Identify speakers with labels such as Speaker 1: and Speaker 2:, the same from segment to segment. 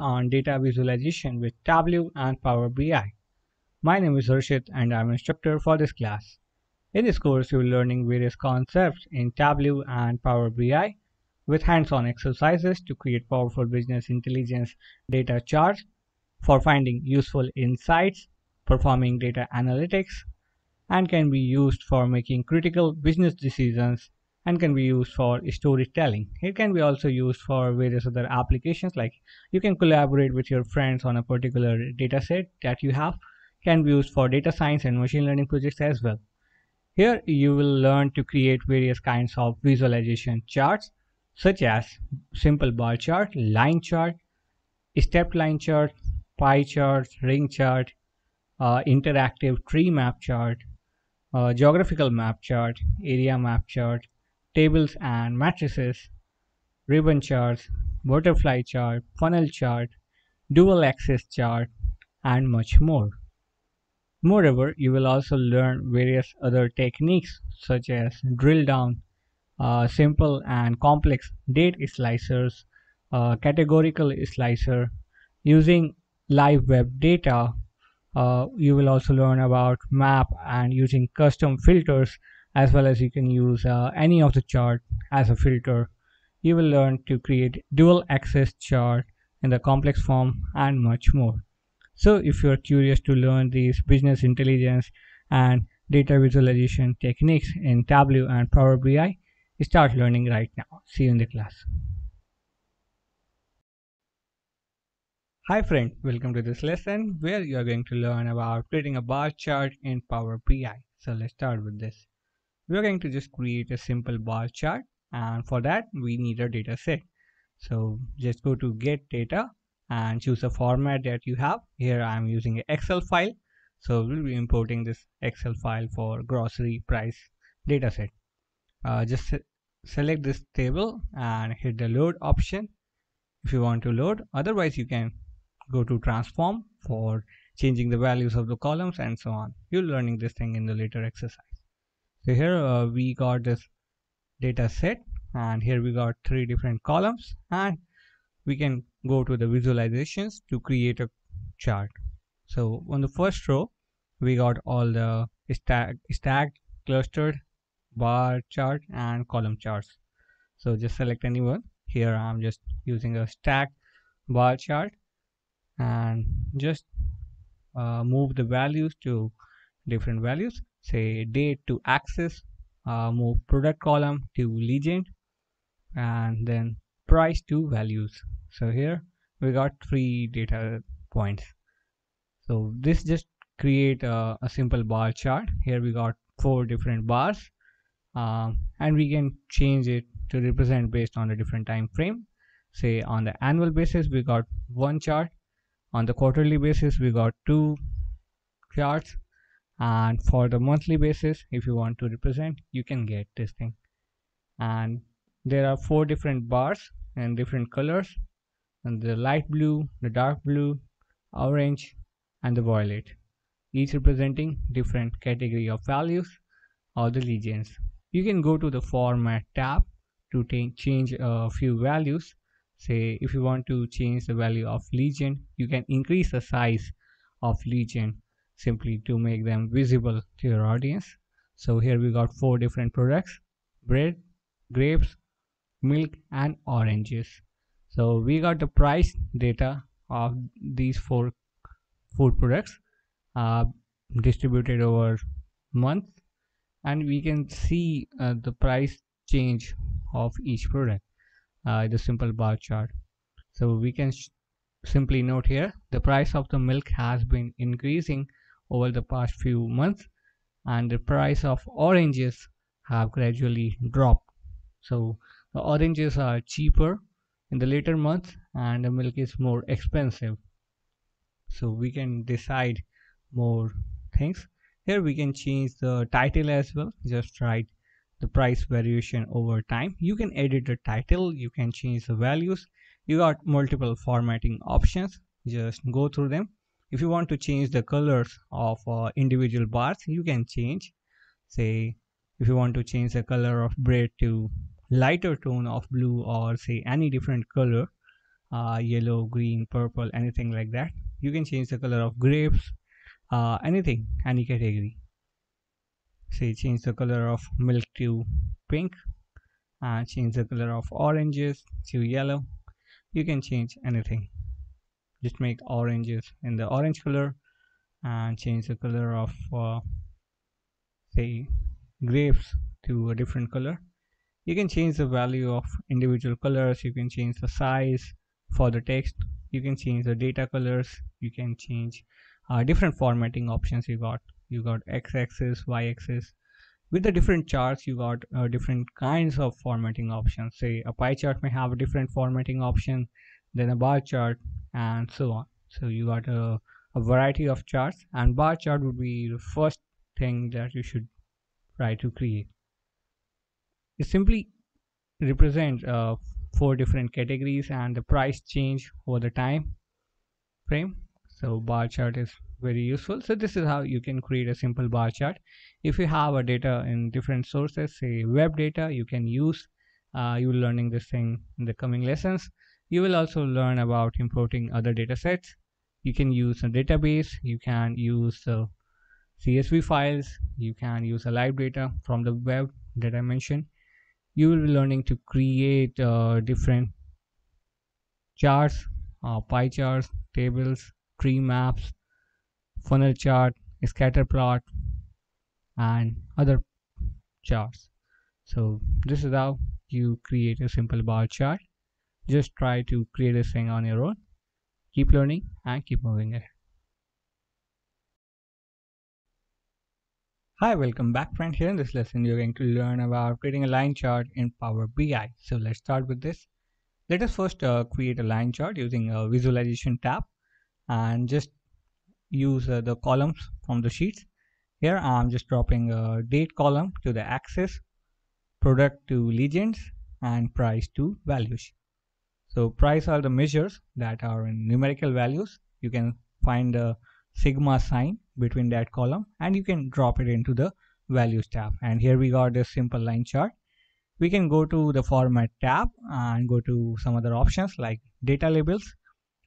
Speaker 1: on data visualization with Tableau and Power BI. My name is Harshit and I'm an instructor for this class. In this course, you will be learning various concepts in Tableau and Power BI with hands-on exercises to create powerful business intelligence data charts for finding useful insights, performing data analytics, and can be used for making critical business decisions and can be used for storytelling. It can be also used for various other applications like you can collaborate with your friends on a particular data set that you have can be used for data science and machine learning projects as well. Here you will learn to create various kinds of visualization charts such as simple bar chart, line chart, stepped line chart, pie chart, ring chart, uh, interactive tree map chart, uh, geographical map chart, area map chart, tables and matrices, ribbon charts, butterfly chart, funnel chart, dual axis chart, and much more. Moreover, you will also learn various other techniques such as drill down, uh, simple and complex date slicers, uh, categorical slicer, using live web data. Uh, you will also learn about map and using custom filters as well as you can use uh, any of the chart as a filter. You will learn to create dual axis chart in the complex form and much more. So if you are curious to learn these business intelligence and data visualization techniques in Tableau and Power BI, start learning right now. See you in the class. Hi friend, welcome to this lesson where you are going to learn about creating a bar chart in Power BI. So let's start with this. We are going to just create a simple bar chart and for that we need a data set. So just go to get data and choose a format that you have. Here I am using an Excel file. So we'll be importing this Excel file for grocery price dataset. Uh, just se select this table and hit the load option if you want to load. Otherwise, you can go to transform for changing the values of the columns and so on. You're learning this thing in the later exercise. So here uh, we got this data set and here we got three different columns and we can go to the visualizations to create a chart. So on the first row, we got all the stack, stacked, clustered bar chart and column charts. So just select any one. Here I'm just using a stacked bar chart and just uh, move the values to different values. Say date to axis, uh, move product column to legend, and then price to values. So here we got three data points. So this just create a, a simple bar chart. Here we got four different bars um, and we can change it to represent based on a different time frame. Say on the annual basis we got one chart. On the quarterly basis we got two charts and for the monthly basis if you want to represent you can get this thing and there are four different bars and different colors and the light blue, the dark blue, orange and the violet each representing different category of values or the legends. You can go to the format tab to change a few values. Say if you want to change the value of legend, you can increase the size of legend simply to make them visible to your audience. So here we got four different products, bread, grapes, milk and oranges so we got the price data of these four food products uh, distributed over month and we can see uh, the price change of each product uh, the simple bar chart so we can simply note here the price of the milk has been increasing over the past few months and the price of oranges have gradually dropped. So the oranges are cheaper in the later months and the milk is more expensive. So we can decide more things. Here we can change the title as well. Just write the price variation over time. You can edit the title. You can change the values. You got multiple formatting options. Just go through them if you want to change the colors of uh, individual bars you can change say if you want to change the color of bread to lighter tone of blue or say any different color uh, yellow green purple anything like that you can change the color of grapes uh, anything any category. Say change the color of milk to pink and change the color of oranges to yellow you can change anything just make oranges in the orange color and change the color of uh, say grapes to a different color. You can change the value of individual colors. You can change the size for the text. You can change the data colors. You can change uh, different formatting options. You got you got x-axis y-axis. With the different charts you got uh, different kinds of formatting options. Say a pie chart may have a different formatting option than a bar chart and so on. So you got a, a variety of charts and bar chart would be the first thing that you should try to create. It simply represents uh, four different categories and the price change over the time frame. So bar chart is very useful. So this is how you can create a simple bar chart. If you have a data in different sources say web data you can use uh, you will learning this thing in the coming lessons you will also learn about importing other datasets. you can use a database. You can use uh, csv files. You can use a live data from the web that i mentioned. You will be learning to create uh, different charts uh, pie charts tables tree maps funnel chart scatter plot and other charts. So this is how you create a simple bar chart just try to create this thing on your own keep learning and keep moving ahead Hi, welcome back friend. Here in this lesson, you're going to learn about creating a line chart in Power BI. So let's start with this. Let us first uh, create a line chart using a visualization tab and just use uh, the columns from the sheets. Here I'm just dropping a date column to the axis, product to legends, and price to values. So price are the measures that are in numerical values. You can find the sigma sign between that column and you can drop it into the values tab. And here we got this simple line chart. We can go to the format tab and go to some other options like data labels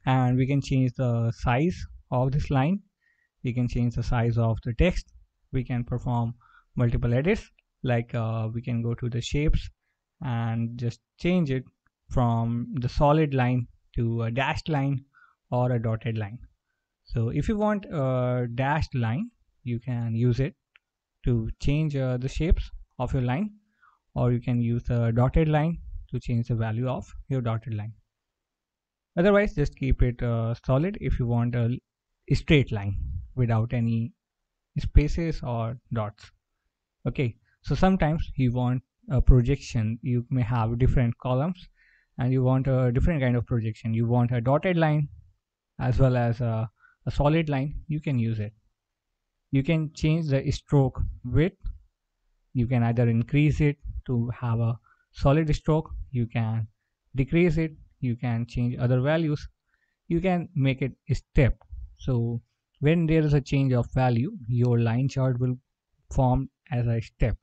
Speaker 1: and we can change the size of this line we can change the size of the text we can perform multiple edits like uh, we can go to the shapes and just change it from the solid line to a dashed line or a dotted line. So if you want a dashed line you can use it to change uh, the shapes of your line or you can use a dotted line to change the value of your dotted line. Otherwise just keep it uh, solid if you want a straight line without any spaces or dots. Okay so sometimes you want a projection. You may have different columns and you want a different kind of projection. You want a dotted line as well as a, a solid line you can use it. You can change the stroke width. You can either increase it to have a solid stroke you can decrease it you can change other values. You can make it step. So when there is a change of value your line chart will form as a step.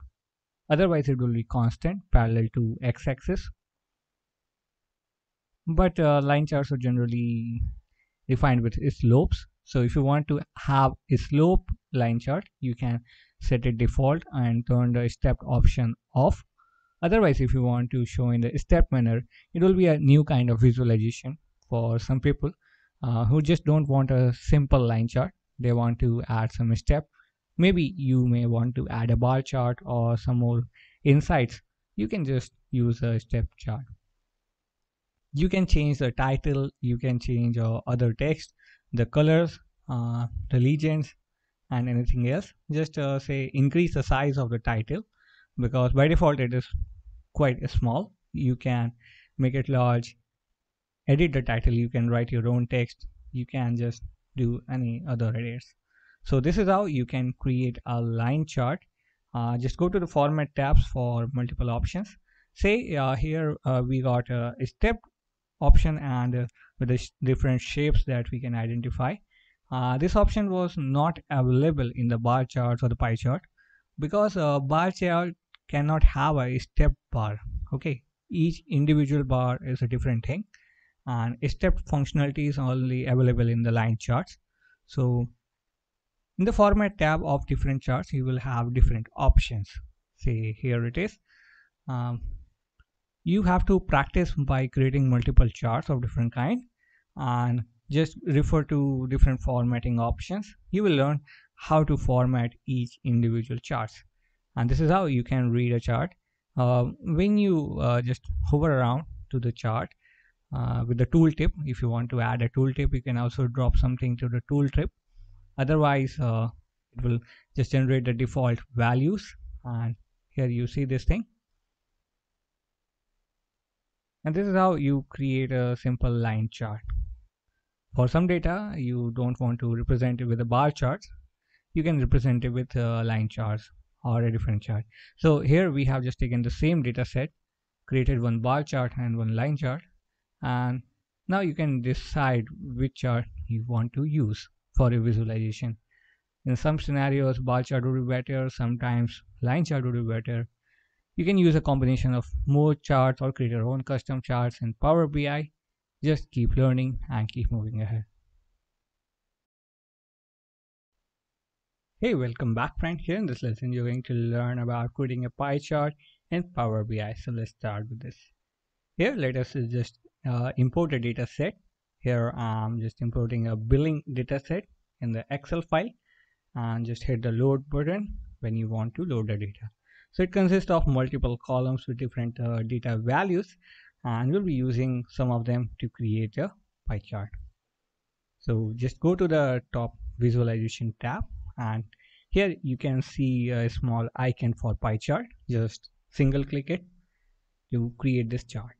Speaker 1: Otherwise it will be constant parallel to x-axis but uh, line charts are generally defined with slopes. So if you want to have a slope line chart you can set it default and turn the step option off. Otherwise if you want to show in the step manner it will be a new kind of visualization for some people uh, who just don't want a simple line chart. They want to add some step. Maybe you may want to add a bar chart or some more insights. You can just use a step chart you can change the title you can change uh, other text the colors uh, the legends and anything else. Just uh, say increase the size of the title because by default it is quite small. You can make it large edit the title you can write your own text you can just do any other edits. So this is how you can create a line chart. Uh, just go to the format tabs for multiple options. Say uh, here uh, we got a step option and uh, with the sh different shapes that we can identify. Uh, this option was not available in the bar charts or the pie chart because a bar chart cannot have a step bar okay? Each individual bar is a different thing and step functionality is only available in the line charts. So in the format tab of different charts you will have different options. Say here it is. Um, you have to practice by creating multiple charts of different kind and just refer to different formatting options. You will learn how to format each individual charts. And this is how you can read a chart. Uh, when you uh, just hover around to the chart uh, with the tooltip if you want to add a tooltip you can also drop something to the tooltip. Otherwise uh, it will just generate the default values. And here you see this thing and this is how you create a simple line chart. For some data you don't want to represent it with a bar chart you can represent it with uh, line charts or a different chart. So here we have just taken the same data set created one bar chart and one line chart. And now you can decide which chart you want to use for a visualization. In some scenarios bar chart would be better. Sometimes line chart would be better you can use a combination of more charts or create your own custom charts in power bi just keep learning and keep moving ahead Hey, welcome back friend. Here in this lesson, you're going to learn about creating a pie chart in Power BI. So let's start with this. Here, let us just uh, import a data set. Here, I'm just importing a billing data set in the Excel file and just hit the load button when you want to load the data. So it consists of multiple columns with different uh, data values and we'll be using some of them to create a pie chart. So just go to the top visualization tab and here you can see a small icon for pie chart. Just single click it to create this chart.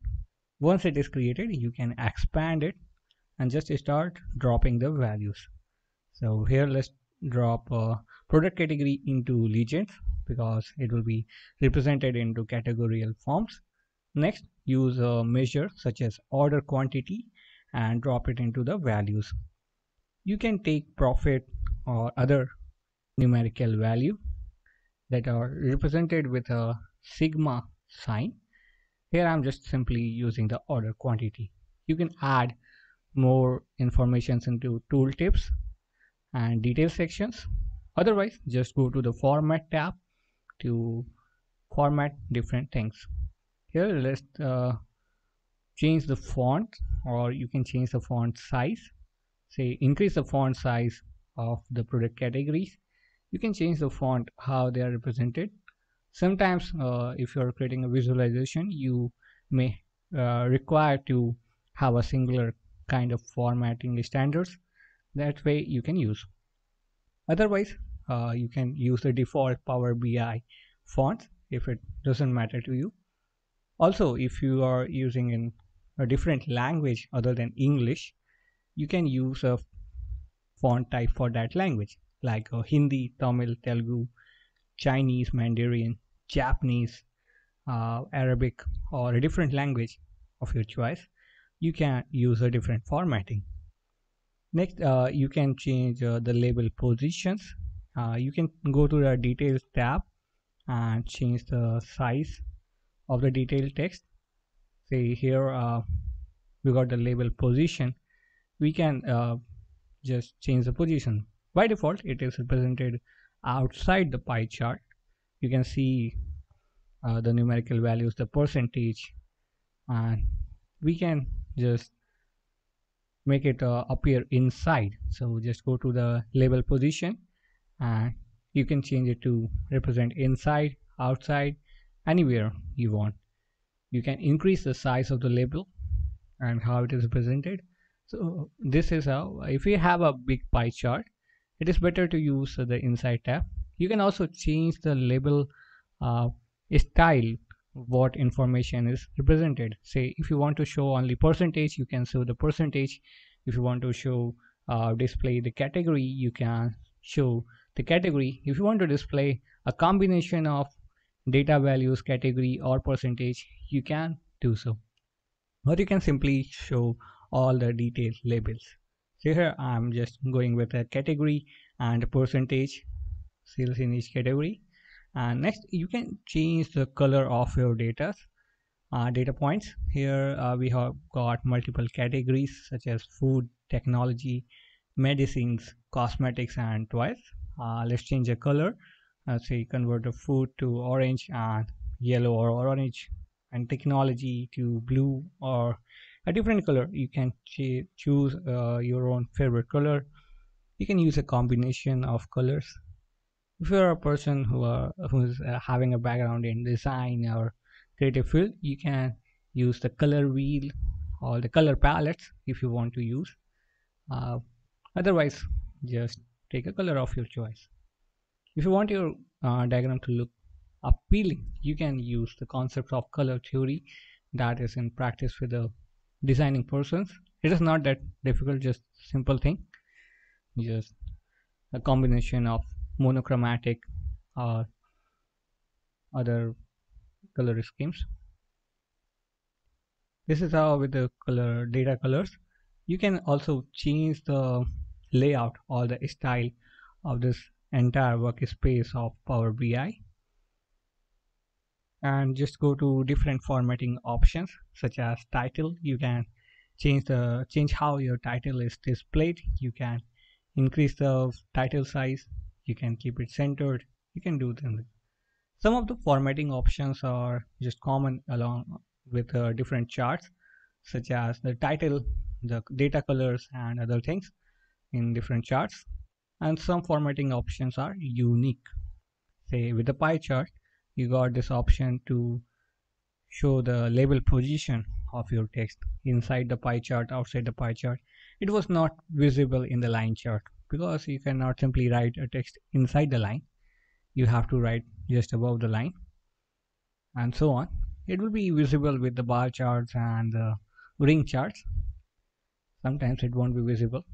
Speaker 1: Once it is created you can expand it and just start dropping the values. So here let's drop a product category into legends because it will be represented into categorical forms next use a measure such as order quantity and drop it into the values you can take profit or other numerical value that are represented with a sigma sign. Here I'm just simply using the order quantity. You can add more informations into tooltips and detail sections. Otherwise, just go to the format tab to format different things. Here, let's uh, change the font or you can change the font size. Say increase the font size of the product categories you can change the font how they are represented sometimes uh, if you're creating a visualization you may uh, require to have a singular kind of formatting standards that way you can use otherwise uh, you can use the default power bi font if it doesn't matter to you also if you are using in a different language other than english you can use a font type for that language like uh, Hindi, Tamil, Telugu, Chinese, Mandarin, Japanese, uh, Arabic, or a different language of your choice, you can use a different formatting. Next, uh, you can change uh, the label positions. Uh, you can go to the details tab and change the size of the detailed text. Say here uh, we got the label position. We can just change the position by default, it is represented outside the pie chart. You can see uh, the numerical values, the percentage, and we can just make it uh, appear inside. So just go to the label position and you can change it to represent inside, outside, anywhere you want. You can increase the size of the label and how it is represented. So this is how, if we have a big pie chart, it is better to use the inside tab you can also change the label uh, style what information is represented. Say if you want to show only percentage you can show the percentage. If you want to show uh, display the category you can show the category. If you want to display a combination of data values category or percentage you can do so. Or you can simply show all the detailed labels. So here I'm just going with a category and percentage sales in each category and next you can change the color of your data uh, data points. Here uh, we have got multiple categories such as food, technology, medicines, cosmetics, and toys. Uh, let's change the color. Let's say convert the food to orange and yellow or orange and technology to blue or a different color. You can ch choose uh, your own favorite color. You can use a combination of colors. If you're a person who are who's uh, having a background in design or creative field you can use the color wheel or the color palettes if you want to use. Uh, otherwise just take a color of your choice. If you want your uh, diagram to look appealing you can use the concept of color theory that is in practice with the designing persons. It is not that difficult just simple thing. Just a combination of monochromatic or other color schemes. This is how with the color data colors. You can also change the layout or the style of this entire workspace of Power BI and just go to different formatting options such as title. You can change the change how your title is displayed. You can increase the title size you can keep it centered. You can do them. Some of the formatting options are just common along with uh, different charts such as the title, the data colors and other things in different charts. And some formatting options are unique. Say with the pie chart you got this option to show the label position of your text inside the pie chart outside the pie chart. It was not visible in the line chart because you cannot simply write a text inside the line. You have to write just above the line and so on. It will be visible with the bar charts and the ring charts. Sometimes it won't be visible.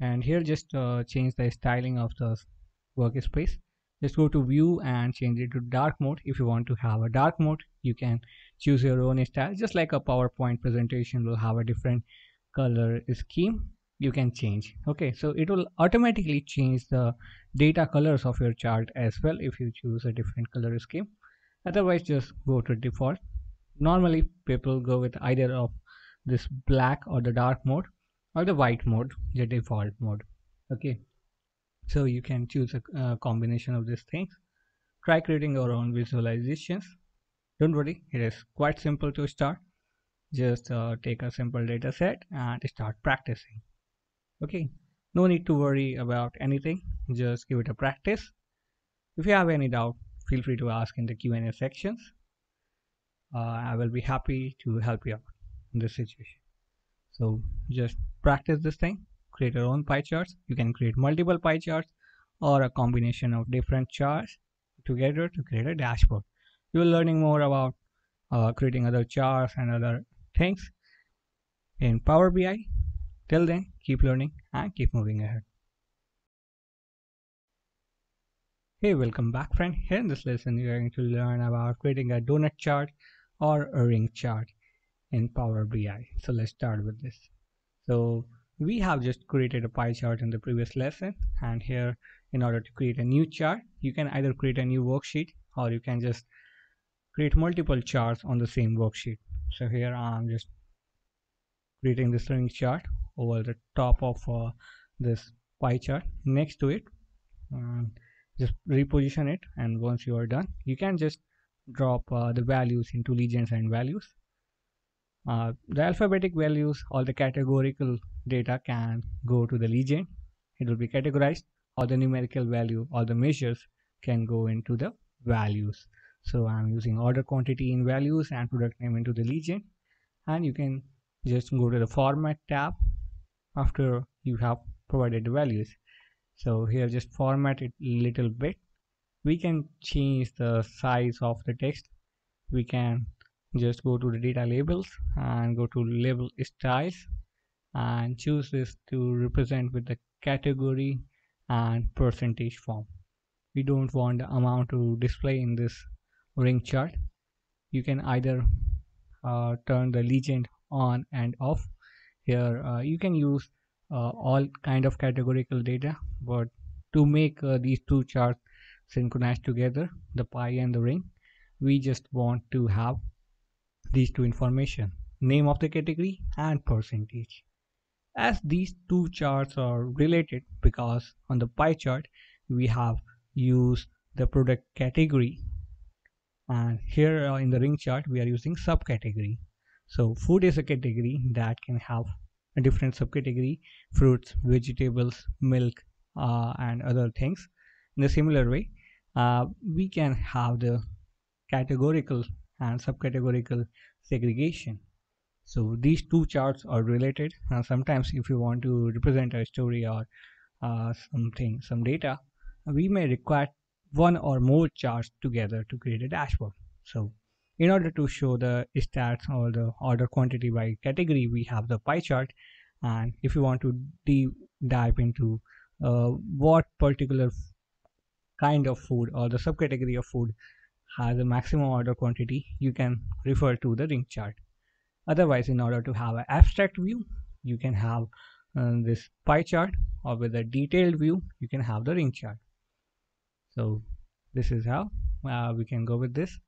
Speaker 1: And here just uh, change the styling of the workspace. Just go to view and change it to dark mode. If you want to have a dark mode you can choose your own style. Just like a powerpoint presentation will have a different color scheme you can change. Okay so it will automatically change the data colors of your chart as well if you choose a different color scheme. Otherwise just go to default. Normally people go with either of this black or the dark mode or the white mode the default mode. Okay so you can choose a, a combination of these things. Try creating your own visualizations. Don't worry it is quite simple to start. Just uh, take a simple data set and start practicing okay. No need to worry about anything. Just give it a practice. If you have any doubt feel free to ask in the Q&A sections. Uh, I will be happy to help you out in this situation. So just practice this thing. Create your own pie charts. You can create multiple pie charts or a combination of different charts together to create a dashboard. You are learning more about uh, creating other charts and other things in Power BI Till then, keep learning and keep moving ahead. Hey, welcome back friend. Here in this lesson, you're going to learn about creating a donut chart or a ring chart in Power BI. So let's start with this. So we have just created a pie chart in the previous lesson and here in order to create a new chart, you can either create a new worksheet or you can just create multiple charts on the same worksheet. So here I'm just creating this ring chart over the top of uh, this pie chart. Next to it and just reposition it and once you are done you can just drop uh, the values into legends and values. Uh, the alphabetic values or the categorical data can go to the legend. It will be categorized or the numerical value or the measures can go into the values. So i'm using order quantity in values and product name into the legend. And you can just go to the format tab after you have provided the values. So here just format it a little bit. We can change the size of the text. We can just go to the data labels and go to label styles and choose this to represent with the category and percentage form. We don't want the amount to display in this ring chart. You can either uh, turn the legend on and off here uh, you can use uh, all kind of categorical data but to make uh, these two charts synchronized together the pie and the ring we just want to have these two information name of the category and percentage. As these two charts are related because on the pie chart we have used the product category and here uh, in the ring chart we are using subcategory so food is a category that can have a different subcategory fruits vegetables milk uh, and other things. In a similar way uh, we can have the categorical and subcategorical segregation. So these two charts are related and sometimes if you want to represent a story or uh, something some data we may require one or more charts together to create a dashboard. So in order to show the stats or the order quantity by category we have the pie chart. And if you want to deep dive into uh, what particular kind of food or the subcategory of food has a maximum order quantity you can refer to the ring chart. Otherwise in order to have an abstract view you can have uh, this pie chart or with a detailed view you can have the ring chart. So this is how uh, we can go with this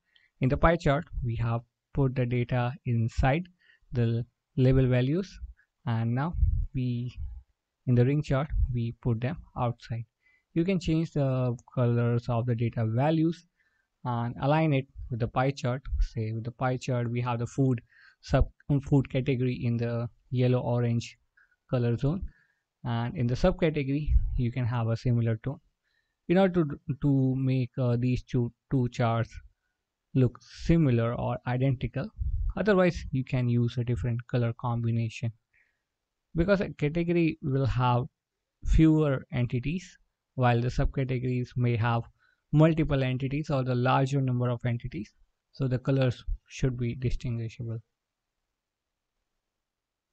Speaker 1: in the pie chart we have put the data inside the label values. And now we in the ring chart we put them outside. You can change the colors of the data values and align it with the pie chart. Say with the pie chart we have the food sub food category in the yellow orange color zone. And in the subcategory you can have a similar tone. In order to, to make uh, these two two charts look similar or identical. Otherwise you can use a different color combination. Because a category will have fewer entities while the subcategories may have multiple entities or the larger number of entities. So the colors should be distinguishable.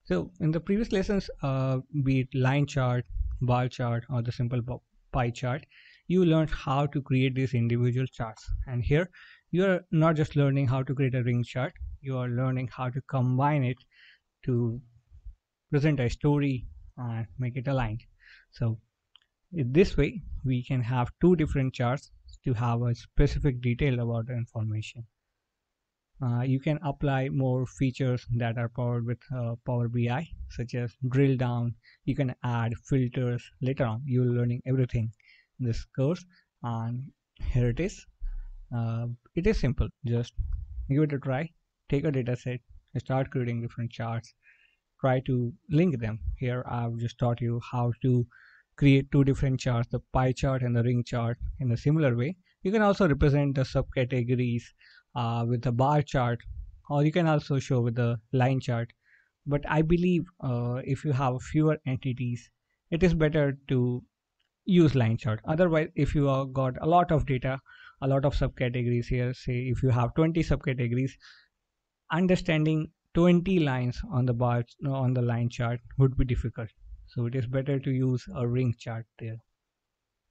Speaker 1: So in the previous lessons uh, be it line chart bar chart or the simple pie chart you learned how to create these individual charts. And here you are not just learning how to create a ring chart you are learning how to combine it to present a story and make it aligned. So this way we can have two different charts to have a specific detail about the information. Uh, you can apply more features that are powered with uh, Power BI such as drill down. You can add filters later on. You're learning everything in this course and here it is uh, it is simple. Just give it a try. Take a data set start creating different charts. Try to link them. Here I've just taught you how to create two different charts the pie chart and the ring chart in a similar way. You can also represent the subcategories uh, with the bar chart or you can also show with the line chart. But I believe uh, if you have fewer entities it is better to use line chart. Otherwise if you have got a lot of data a lot of subcategories here. Say if you have 20 subcategories understanding 20 lines on the bar on the line chart would be difficult. So it is better to use a ring chart there.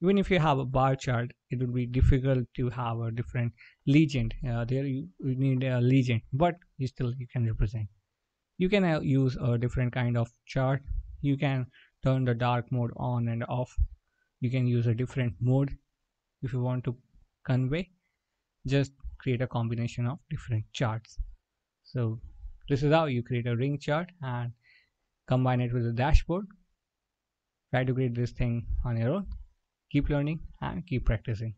Speaker 1: Even if you have a bar chart it would be difficult to have a different legend. Uh, there you, you, need a legend but you still you can represent. You can uh, use a different kind of chart. You can turn the dark mode on and off. You can use a different mode if you want to convey just create a combination of different charts. So this is how you create a ring chart and combine it with a dashboard. Try to create this thing on your own. Keep learning and keep practicing.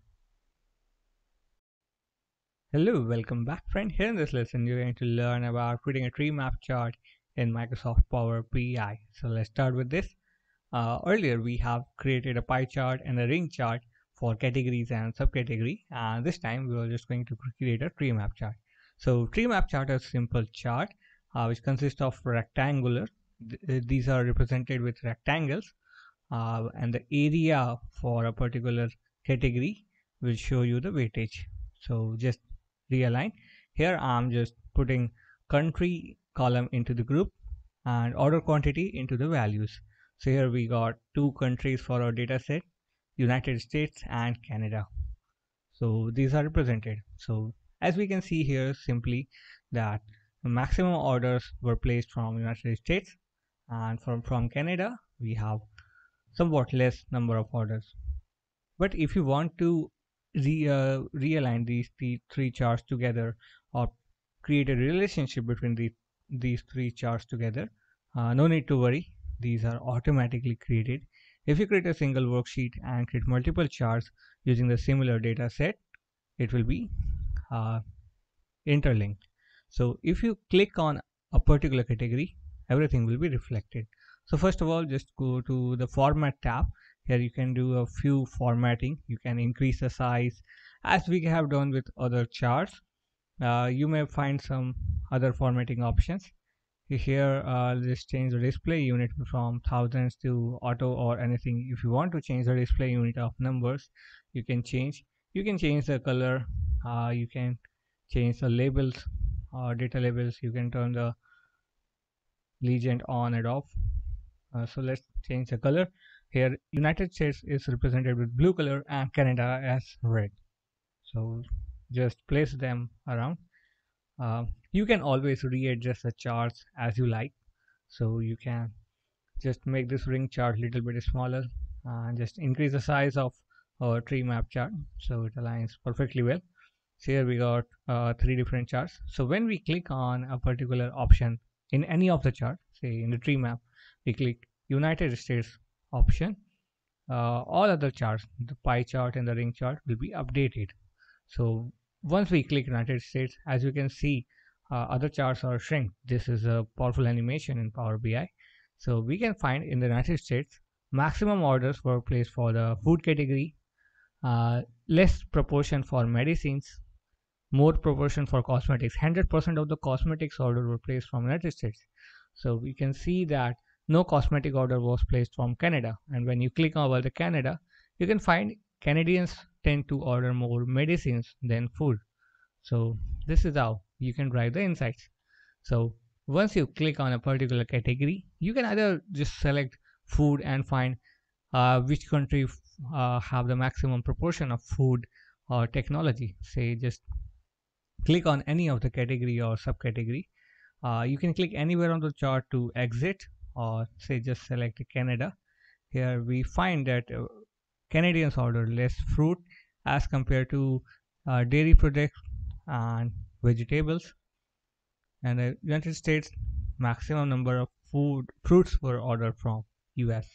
Speaker 1: Hello welcome back friend. Here in this lesson you're going to learn about creating a tree map chart in microsoft power bi so let's start with this. Uh, earlier we have created a pie chart and a ring chart for categories and subcategory and this time we are just going to create a tree map chart. So tree map chart is a simple chart uh, which consists of rectangular. Th these are represented with rectangles uh, and the area for a particular category will show you the weightage. So just realign. Here I'm just putting country column into the group and order quantity into the values. So here we got two countries for our data set United States and Canada so these are represented so as we can see here simply that maximum orders were placed from United States and from from Canada we have somewhat less number of orders. But if you want to re, uh, realign these three, charts together or create a relationship between the, these three charts together. Uh, no need to worry, these are automatically created. If you create a single worksheet and create multiple charts using the similar data set, it will be uh, interlinked. So if you click on a particular category, everything will be reflected. So first of all, just go to the format tab. Here you can do a few formatting. You can increase the size as we have done with other charts. Uh, you may find some other formatting options. Here, uh, just change the display unit from thousands to auto or anything. If you want to change the display unit of numbers, you can change. You can change the color. Uh, you can change the labels or data labels. You can turn the legend on and off. Uh, so let's change the color. Here, United States is represented with blue color and Canada as red. So just place them around. Uh, you can always readjust the charts as you like. So you can just make this ring chart little bit smaller and just increase the size of our tree map chart so it aligns perfectly well. So here we got uh, three different charts. So when we click on a particular option in any of the chart, say in the tree map, we click United States option, uh, all other charts, the pie chart and the ring chart will be updated. So once we click United States, as you can see, uh, other charts are shrink. This is a powerful animation in Power BI. So we can find in the United States, maximum orders were placed for the food category, uh, less proportion for medicines, more proportion for cosmetics. 100% of the cosmetics order were placed from United States. So we can see that no cosmetic order was placed from Canada. And when you click over the Canada, you can find Canadians tend to order more medicines than food. So this is how you can drive the insights. So once you click on a particular category, you can either just select food and find uh, which country uh, have the maximum proportion of food or technology. Say just click on any of the category or subcategory. Uh, you can click anywhere on the chart to exit or say just select Canada. Here we find that uh, Canadians order less fruit as compared to uh, dairy products and vegetables. And the United States maximum number of food fruits were ordered from US.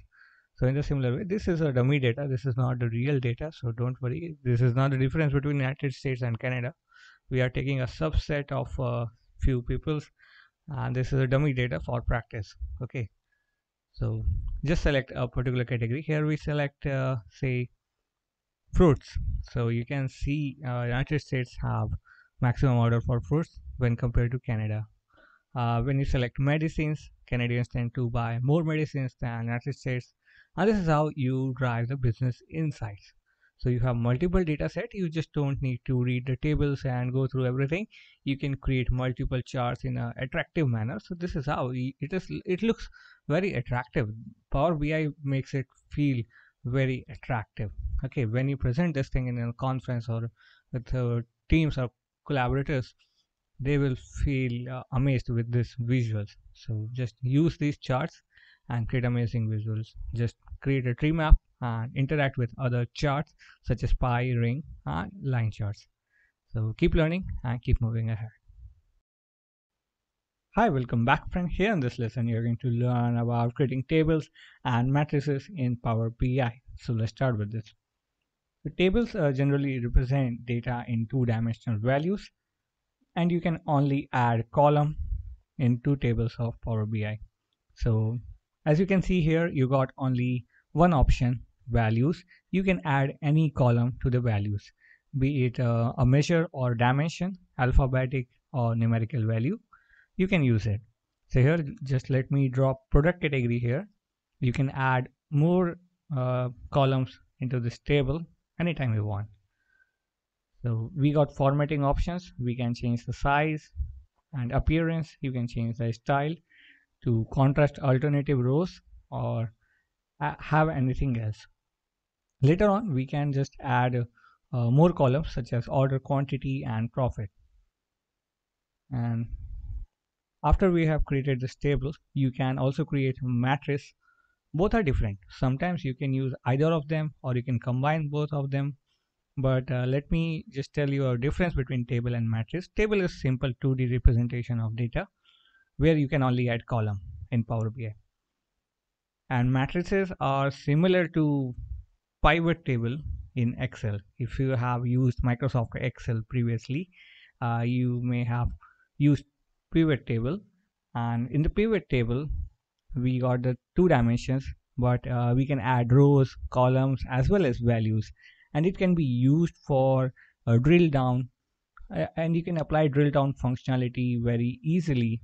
Speaker 1: So in a similar way, this is a dummy data. This is not the real data. So don't worry. This is not the difference between United States and Canada. We are taking a subset of uh, few peoples and this is a dummy data for practice okay so just select a particular category. Here we select uh, say fruits. So you can see uh, United States have maximum order for fruits when compared to Canada. Uh, when you select medicines Canadians tend to buy more medicines than United States. And this is how you drive the business insights so you have multiple data set you just don't need to read the tables and go through everything. You can create multiple charts in an attractive manner. So this is how it is it looks very attractive. Power bi makes it feel very attractive. Okay when you present this thing in a conference or with uh, teams or collaborators they will feel uh, amazed with this visuals. So just use these charts and create amazing visuals. Just create a tree map and interact with other charts such as pie, ring, and line charts. So keep learning and keep moving ahead. Hi, welcome back friend. Here in this lesson, you're going to learn about creating tables and matrices in Power BI. So let's start with this. The tables uh, generally represent data in two-dimensional values and you can only add column in two tables of Power BI. So as you can see here, you got only one option values, you can add any column to the values, be it uh, a measure or dimension, alphabetic or numerical value, you can use it. So here, just let me drop product category here. You can add more uh, columns into this table anytime you want. So we got formatting options. We can change the size and appearance. You can change the style to contrast alternative rows or uh, have anything else. Later on, we can just add uh, more columns such as order quantity and profit. And after we have created this table, you can also create a matrix. Both are different. Sometimes you can use either of them or you can combine both of them. but uh, let me just tell you a difference between table and matrix table is simple 2d representation of data where you can only add column in power bi and matrices are similar to pivot table in excel. If you have used microsoft excel previously uh, you may have used pivot table. And in the pivot table we got the two dimensions but uh, we can add rows columns as well as values. And it can be used for a drill down and you can apply drill down functionality very easily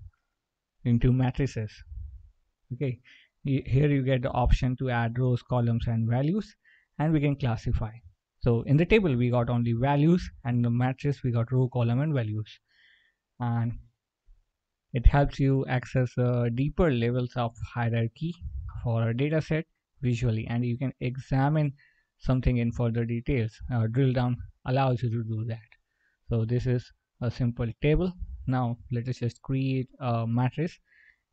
Speaker 1: into matrices. Okay here you get the option to add rows columns and values and we can classify. So in the table we got only values and the matrix we got row column and values. And it helps you access uh, deeper levels of hierarchy for a data set visually. And you can examine something in further details. Uh, drill down allows you to do that. So this is a simple table. Now let us just create a matrix.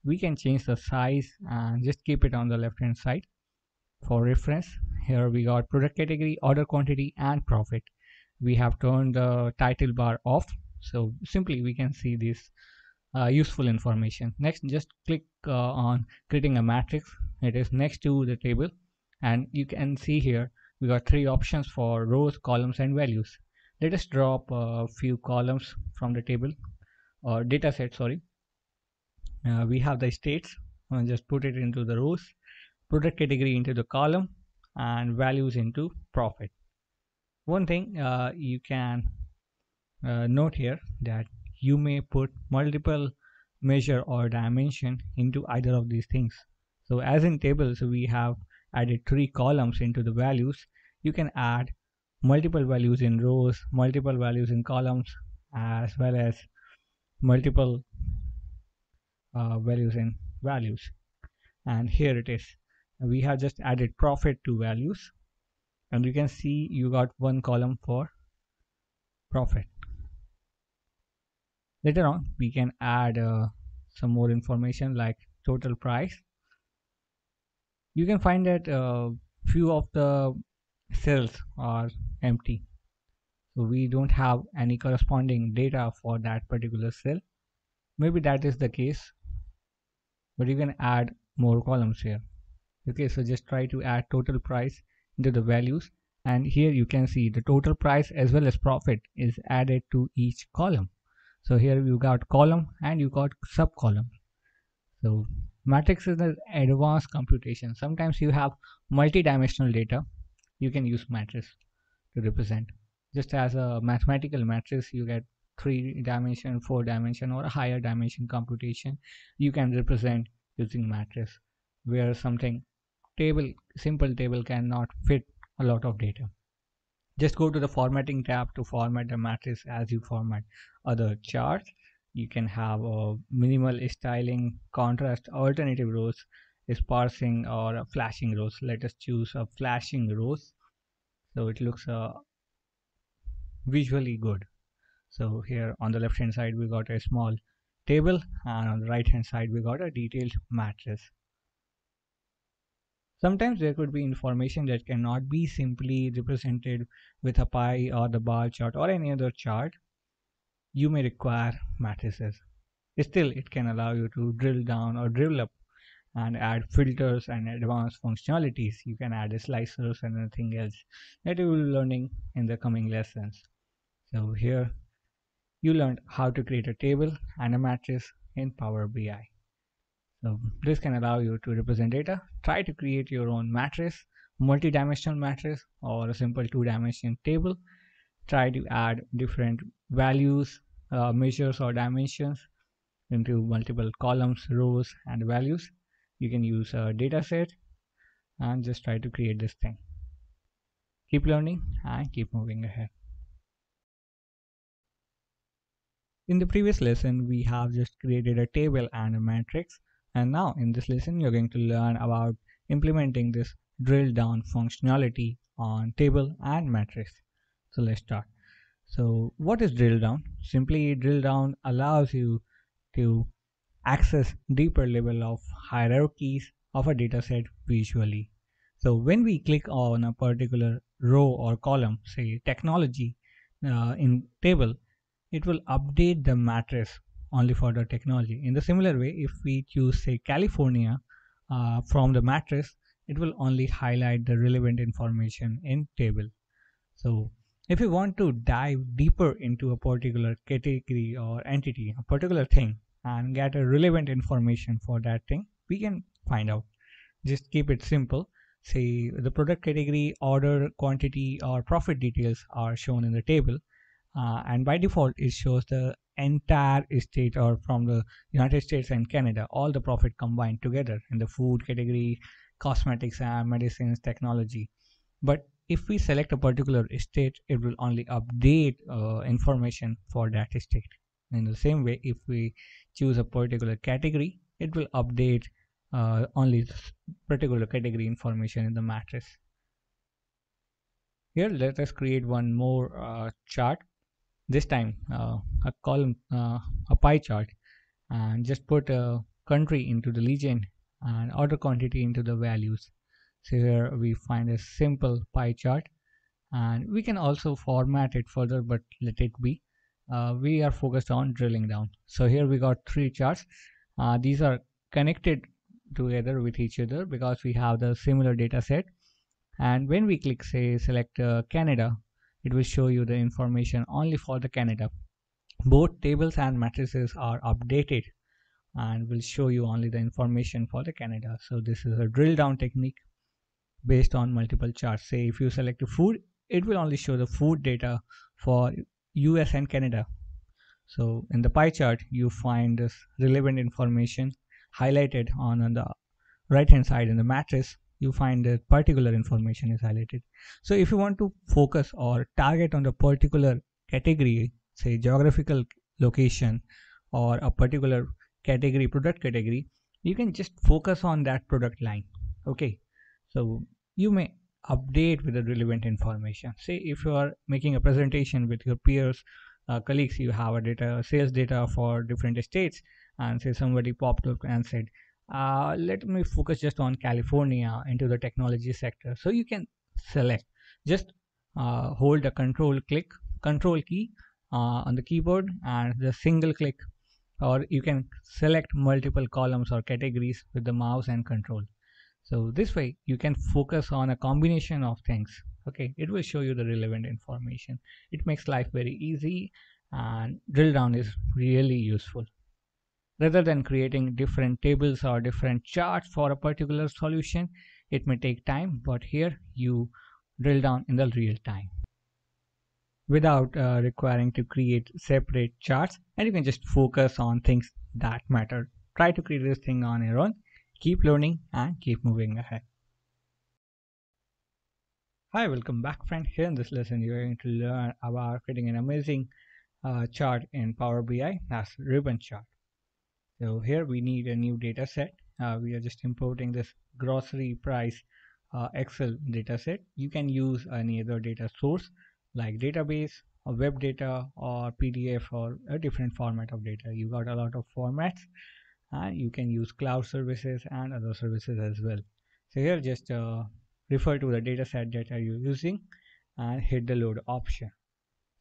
Speaker 1: We can change the size and just keep it on the left hand side for reference here we got product category order quantity and profit. We have turned the title bar off so simply we can see this uh, useful information. Next just click uh, on creating a matrix. It is next to the table and you can see here we got three options for rows columns and values. Let us drop a few columns from the table or data set sorry. Uh, we have the states. And just put it into the rows. Product category into the column and values into profit. One thing uh, you can uh, note here that you may put multiple measure or dimension into either of these things. So as in tables we have added three columns into the values. You can add multiple values in rows multiple values in columns as well as multiple uh, values in values. And here it is we have just added profit to values. And you can see you got one column for profit. Later on we can add uh, some more information like total price. You can find that uh, few of the cells are empty. So we don't have any corresponding data for that particular cell. Maybe that is the case. But you can add more columns here okay so just try to add total price into the values. And here you can see the total price as well as profit is added to each column. So here you got column and you got sub column so matrix is an advanced computation. Sometimes you have multi-dimensional data. You can use matrix to represent. Just as a mathematical matrix you get three dimension four dimension or a higher dimension computation. You can represent using matrix where something table simple table cannot fit a lot of data. Just go to the formatting tab to format the matrix as you format other charts. You can have a minimal styling contrast alternative rows sparsing or flashing rows. Let us choose a flashing rows. So it looks uh, visually good. So here on the left hand side we got a small table and on the right hand side we got a detailed matrix Sometimes there could be information that cannot be simply represented with a pie or the bar chart or any other chart. You may require matrices. Still, it can allow you to drill down or drill up and add filters and advanced functionalities. You can add slicers and anything else that you will be learning in the coming lessons. So here you learned how to create a table and a matrix in Power BI. So this can allow you to represent data. Try to create your own matrix, multi-dimensional matrix or a simple two-dimensional table. Try to add different values, uh, measures or dimensions into multiple columns, rows and values. You can use a data set and just try to create this thing. Keep learning and keep moving ahead. In the previous lesson, we have just created a table and a matrix and now in this lesson, you're going to learn about implementing this drill down functionality on table and matrix. So let's start. So what is drill down? Simply drill down allows you to access deeper level of hierarchies of a dataset visually. So when we click on a particular row or column, say technology uh, in table, it will update the matrix only for the technology. In the similar way, if we choose say California uh, from the matrix, it will only highlight the relevant information in table. So if you want to dive deeper into a particular category or entity, a particular thing, and get a relevant information for that thing, we can find out. Just keep it simple. Say the product category, order, quantity, or profit details are shown in the table. Uh, and by default, it shows the entire state or from the United States and Canada, all the profit combined together in the food category, cosmetics and medicines, technology. But if we select a particular state, it will only update uh, information for that state. In the same way, if we choose a particular category, it will update uh, only particular category information in the matrix. Here, let us create one more uh, chart. This time, uh, a column, uh, a pie chart, and just put a country into the legend and order quantity into the values. So here we find a simple pie chart and we can also format it further but let it be. Uh, we are focused on drilling down. So here we got three charts. Uh, these are connected together with each other because we have the similar data set. And when we click say select uh, Canada it will show you the information only for the Canada. Both tables and matrices are updated and will show you only the information for the Canada. So this is a drill down technique based on multiple charts. Say if you select food it will only show the food data for US and Canada. So in the pie chart you find this relevant information highlighted on, on the right hand side in the matrix you find the particular information is highlighted. So if you want to focus or target on the particular category say geographical location or a particular category product category you can just focus on that product line. Okay. So you may update with the relevant information. Say if you are making a presentation with your peers uh, colleagues you have a data sales data for different states and say somebody popped up and said uh, let me focus just on California into the technology sector. So you can select just uh, hold a control click control key uh, on the keyboard and the single click or you can select multiple columns or categories with the mouse and control. So this way you can focus on a combination of things okay? It will show you the relevant information. It makes life very easy and drill down is really useful rather than creating different tables or different charts for a particular solution it may take time but here you drill down in the real time without uh, requiring to create separate charts and you can just focus on things that matter try to create this thing on your own keep learning and keep moving ahead. Hi, welcome back friend. Here in this lesson, you're going to learn about creating an amazing uh, chart in Power BI as ribbon chart. So here we need a new data set. Uh, we are just importing this grocery price uh, Excel data set. You can use any other data source like database or web data or PDF or a different format of data. You got a lot of formats and you can use cloud services and other services as well so here just uh, refer to the data set that are you using and hit the load option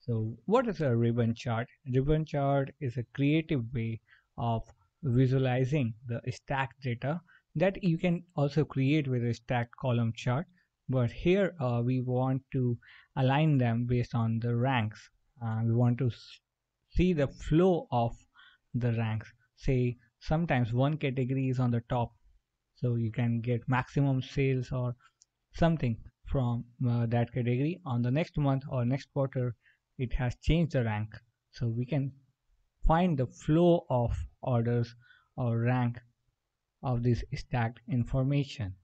Speaker 1: so what is a ribbon chart ribbon chart is a creative way of visualizing the stacked data that you can also create with a stacked column chart. But here uh, we want to align them based on the ranks. Uh, we want to see the flow of the ranks. Say sometimes one category is on the top so you can get maximum sales or something from uh, that category. On the next month or next quarter it has changed the rank. So we can find the flow of orders or rank of this stacked information.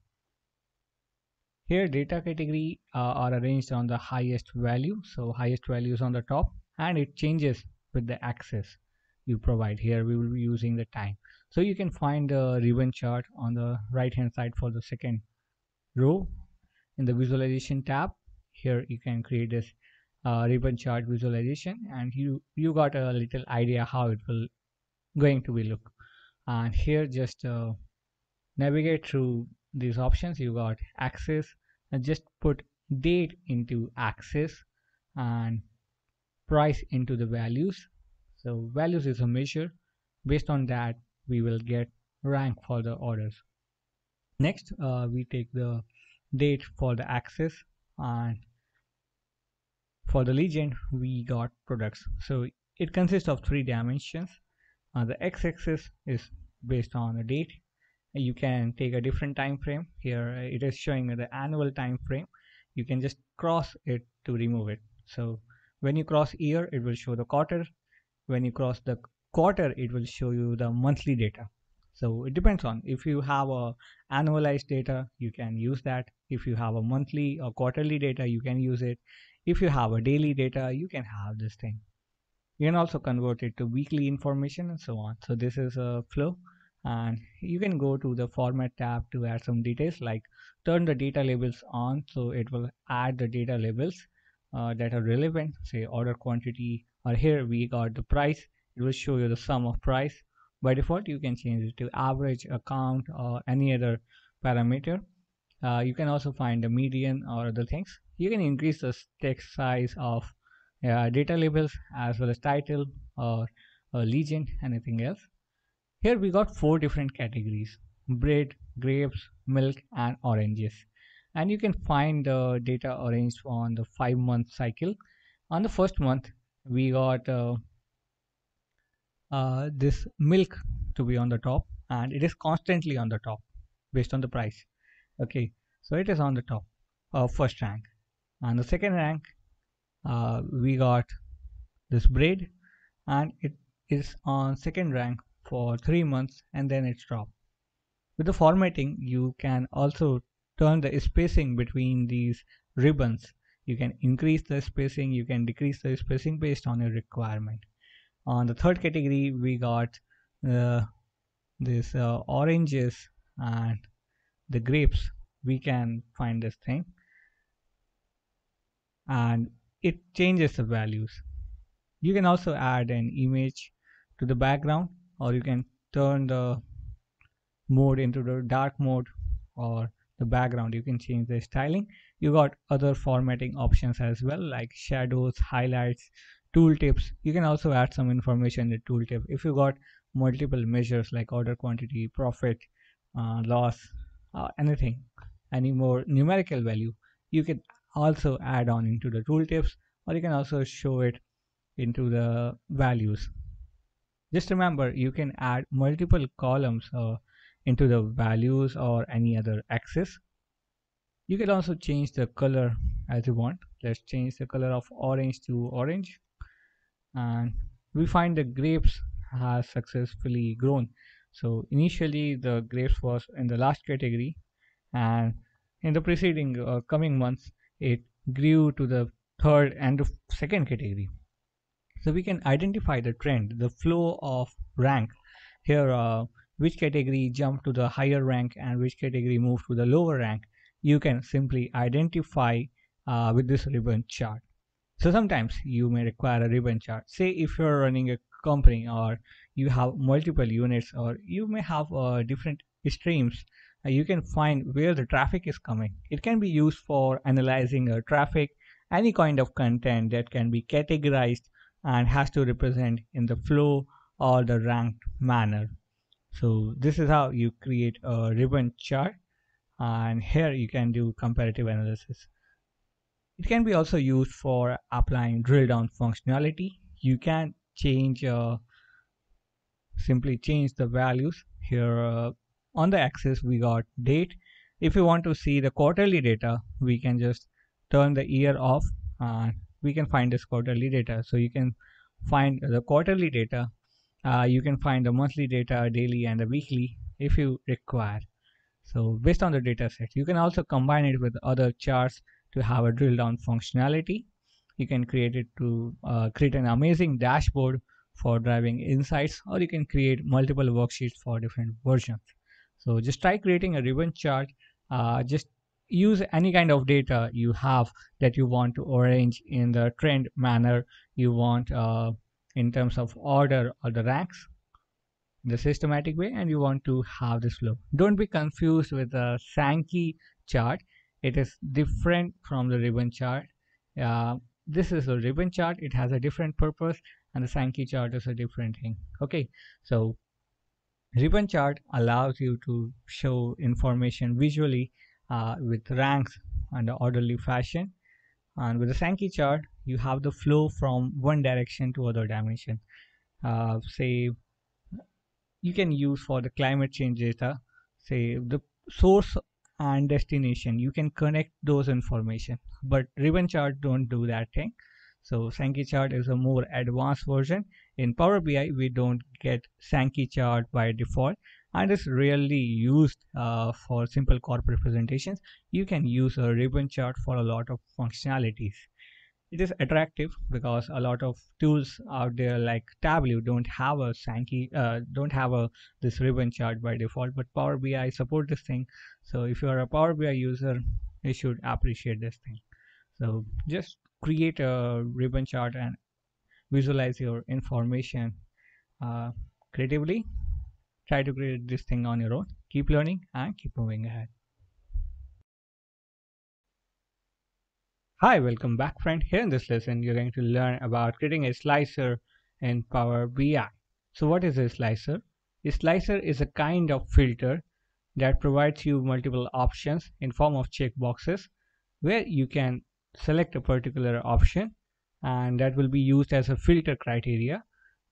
Speaker 1: Here data category uh, are arranged on the highest value so highest value is on the top and it changes with the axis you provide. Here we will be using the time. So you can find the ribbon chart on the right hand side for the second row. In the visualization tab here you can create this uh, ribbon chart visualization and you you got a little idea how it will going to be look. And here just uh, navigate through these options. You got axis and just put date into axis and price into the values. So values is a measure. Based on that we will get rank for the orders. Next uh, we take the date for the axis and for the legend we got products. So it consists of three dimensions uh, the x-axis is based on a date. You can take a different time frame. Here it is showing the annual time frame. You can just cross it to remove it. So when you cross year it will show the quarter. When you cross the quarter it will show you the monthly data. So it depends on. If you have a annualized data you can use that. If you have a monthly or quarterly data you can use it. If you have a daily data you can have this thing you can also convert it to weekly information and so on. So this is a flow. And you can go to the format tab to add some details like turn the data labels on. So it will add the data labels uh, that are relevant. Say order quantity or here we got the price. It will show you the sum of price. By default you can change it to average account or any other parameter. Uh, you can also find the median or other things. You can increase the text size of uh, data labels as well as title or uh, legend anything else. Here we got four different categories bread grapes milk and oranges. And you can find the data arranged on the five month cycle. On the first month we got uh, uh, this milk to be on the top and it is constantly on the top based on the price. Okay so it is on the top of first rank. And the second rank uh, we got this braid and it is on second rank for three months and then it's dropped. With the formatting you can also turn the spacing between these ribbons. You can increase the spacing you can decrease the spacing based on your requirement. On the third category we got uh, this uh, oranges and the grapes. We can find this thing. And it changes the values. You can also add an image to the background or you can turn the mode into the dark mode or the background. You can change the styling. You got other formatting options as well like shadows highlights tooltips. You can also add some information in the tooltip. If you got multiple measures like order quantity profit uh, loss uh, anything any more numerical value you can also add on into the tooltips or you can also show it into the values. Just remember you can add multiple columns uh, into the values or any other axis. You can also change the color as you want. Let's change the color of orange to orange and we find the grapes has successfully grown. So initially the grapes was in the last category and in the preceding uh, coming months it grew to the third and the second category. So we can identify the trend the flow of rank. Here uh, which category jumped to the higher rank and which category moved to the lower rank? You can simply identify uh, with this ribbon chart. So sometimes you may require a ribbon chart. Say if you're running a company or you have multiple units or you may have uh, different streams you can find where the traffic is coming. It can be used for analyzing uh, traffic any kind of content that can be categorized and has to represent in the flow or the ranked manner. So this is how you create a ribbon chart and here you can do comparative analysis. It can be also used for applying drill down functionality. You can change uh, simply change the values. Here uh, on the axis we got date. If you want to see the quarterly data we can just turn the year off and we can find this quarterly data. So you can find the quarterly data. Uh, you can find the monthly data daily and the weekly if you require. So based on the data set you can also combine it with other charts to have a drill down functionality. You can create it to uh, create an amazing dashboard for driving insights or you can create multiple worksheets for different versions so just try creating a ribbon chart uh, just use any kind of data you have that you want to arrange in the trend manner you want uh, in terms of order or the ranks the systematic way and you want to have this flow. Don't be confused with the Sankey chart. It is different from the ribbon chart. Uh, this is a ribbon chart. It has a different purpose and the Sankey chart is a different thing. Okay, so ribbon chart allows you to show information visually uh, with ranks and orderly fashion. And with the Sankey chart you have the flow from one direction to other dimension. Uh, say you can use for the climate change data say the source and destination. You can connect those information but ribbon chart don't do that thing. So Sankey chart is a more advanced version in Power BI we don't get Sankey chart by default and it's rarely used uh, for simple corporate presentations you can use a ribbon chart for a lot of functionalities it is attractive because a lot of tools out there like Tableau don't have a Sankey, uh, don't have a this ribbon chart by default, but Power BI support this thing. So if you are a Power BI user, you should appreciate this thing. So just create a ribbon chart and visualize your information uh, creatively. Try to create this thing on your own. Keep learning and keep moving ahead. Hi, welcome back friend. Here in this lesson, you're going to learn about creating a slicer in Power BI. So what is a slicer? A slicer is a kind of filter that provides you multiple options in form of checkboxes where you can select a particular option and that will be used as a filter criteria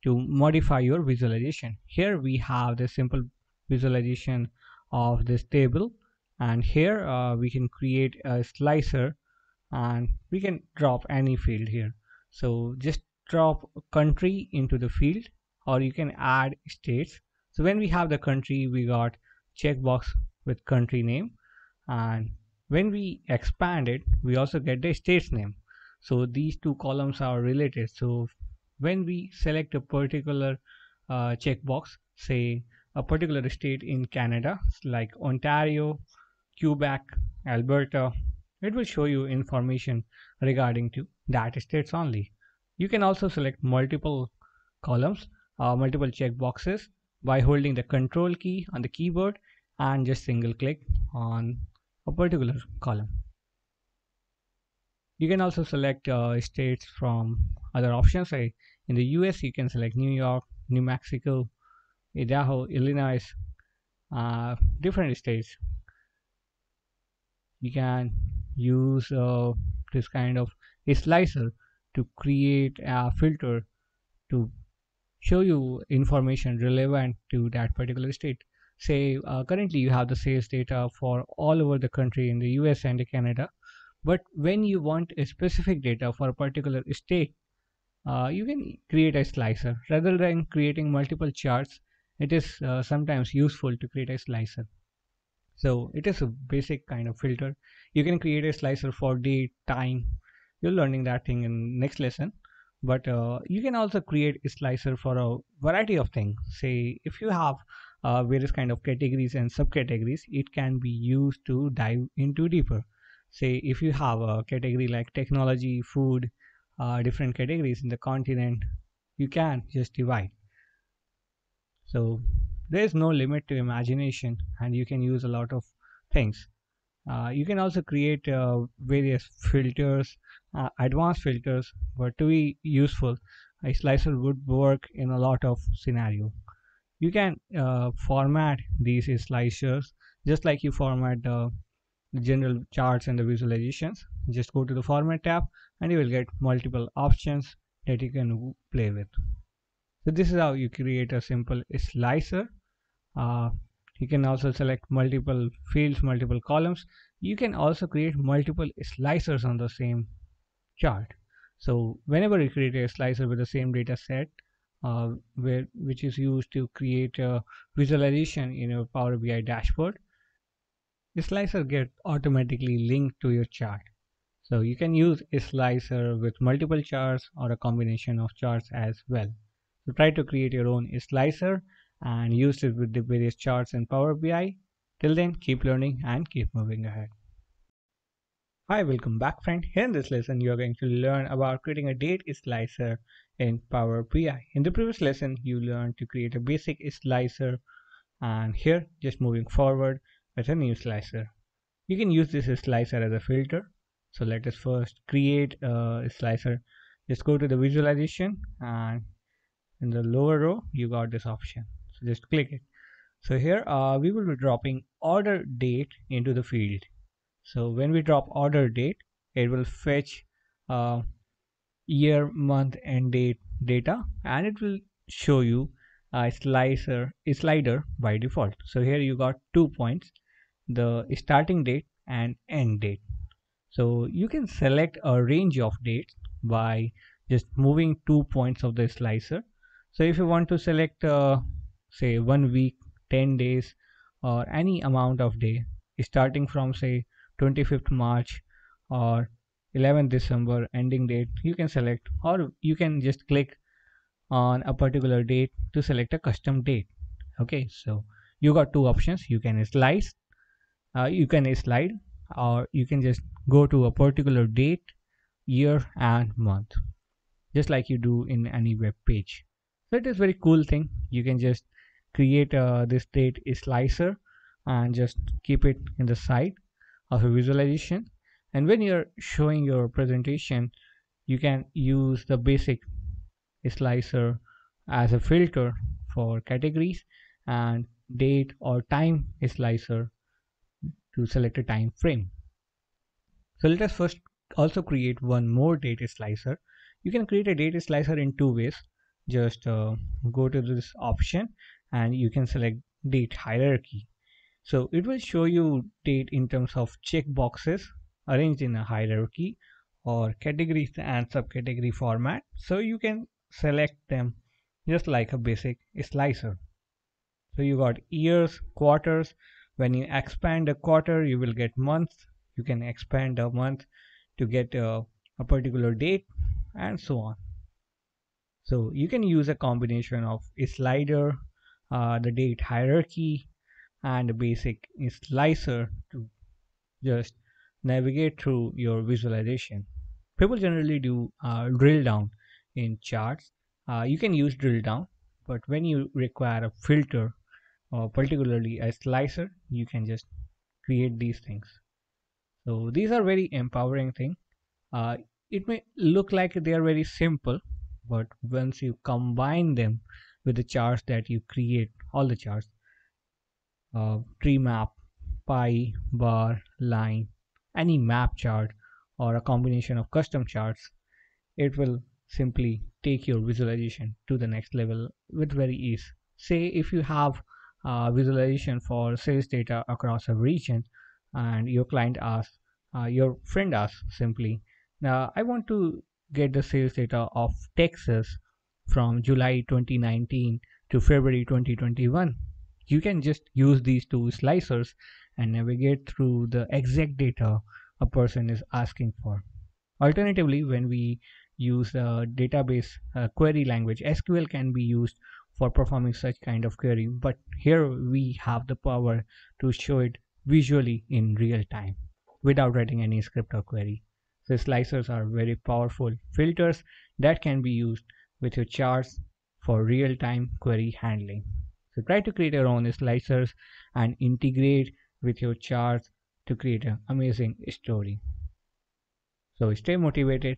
Speaker 1: to modify your visualization. Here we have the simple visualization of this table and here uh, we can create a slicer and we can drop any field here. So just drop country into the field or you can add states. So when we have the country we got checkbox with country name and when we expand it we also get the states name so these two columns are related so when we select a particular uh, checkbox say a particular state in Canada like Ontario Quebec Alberta it will show you information regarding to that states only. You can also select multiple columns, uh, multiple checkboxes by holding the control key on the keyboard and just single click on a particular column. You can also select uh, states from other options. Like in the US, you can select New York, New Mexico, Idaho, Illinois, uh, different states. You can use uh, this kind of slicer to create a filter to show you information relevant to that particular state say uh, currently you have the sales data for all over the country in the US and Canada but when you want a specific data for a particular state uh, you can create a slicer. Rather than creating multiple charts it is uh, sometimes useful to create a slicer. So it is a basic kind of filter. You can create a slicer for date time you're learning that thing in next lesson. But uh, you can also create a slicer for a variety of things. Say if you have uh, various kind of categories and subcategories it can be used to dive into deeper say if you have a category like technology food uh, different categories in the continent you can just divide. So there is no limit to imagination and you can use a lot of things. Uh, you can also create uh, various filters uh, advanced filters but to be useful a slicer would work in a lot of scenario. You can uh, format these slicers just like you format the general charts and the visualizations. Just go to the format tab and you will get multiple options that you can play with. So this is how you create a simple slicer. Uh, you can also select multiple fields multiple columns. You can also create multiple slicers on the same chart. So whenever you create a slicer with the same data set uh, where which is used to create a visualization in your Power BI dashboard the slicer get automatically linked to your chart so you can use a slicer with multiple charts or a combination of charts as well so try to create your own slicer and use it with the various charts in Power BI. Till then, keep learning and keep moving ahead. Hi, welcome back friend. Here in this lesson, you are going to learn about creating a date slicer in Power BI. In the previous lesson, you learned to create a basic slicer and here just moving forward with a new slicer. You can use this slicer as a filter. So let us first create a slicer. Just go to the visualization and in the lower row, you got this option. So just click it. So here uh, we will be dropping order date into the field so when we drop order date it will fetch uh, year month and date data and it will show you a slicer a slider by default so here you got two points the starting date and end date. So you can select a range of dates by just moving two points of the slicer. So if you want to select uh, say one week 10 days or any amount of day starting from say 25th March or 11th December ending date you can select or you can just click on a particular date to select a custom date. Okay so you got two options. You can slice uh, you can slide or you can just go to a particular date year and month just like you do in any web page. So it is very cool thing. You can just create uh, this date slicer and just keep it in the side of a visualization. And when you're showing your presentation you can use the basic slicer as a filter for categories and date or time slicer to select a time frame so let us first also create one more data slicer you can create a data slicer in two ways just uh, go to this option and you can select date hierarchy so it will show you date in terms of checkboxes arranged in a hierarchy or categories and subcategory format. So you can select them just like a basic slicer. So you got years, quarters. When you expand a quarter, you will get months. You can expand a month to get a, a particular date and so on. So you can use a combination of a slider, uh, the date hierarchy, and a basic slicer to just navigate through your visualization. People generally do uh, drill down in charts. Uh, you can use drill down, but when you require a filter or particularly a slicer, you can just create these things. So these are very empowering thing. Uh, it may look like they are very simple, but once you combine them with the charts that you create, all the charts, uh, tree map, pie, bar, line, any map chart or a combination of custom charts, it will simply take your visualization to the next level with very ease. Say if you have a visualization for sales data across a region and your client asks, uh, your friend asks simply, now I want to get the sales data of Texas from July 2019 to February 2021 you can just use these two slicers and navigate through the exact data a person is asking for. Alternatively, when we use a database uh, query language, SQL can be used for performing such kind of query, but here we have the power to show it visually in real time without writing any script or query. So slicers are very powerful filters that can be used with your charts for real-time query handling. So try to create your own slicers and integrate with your charts to create an amazing story. So stay motivated.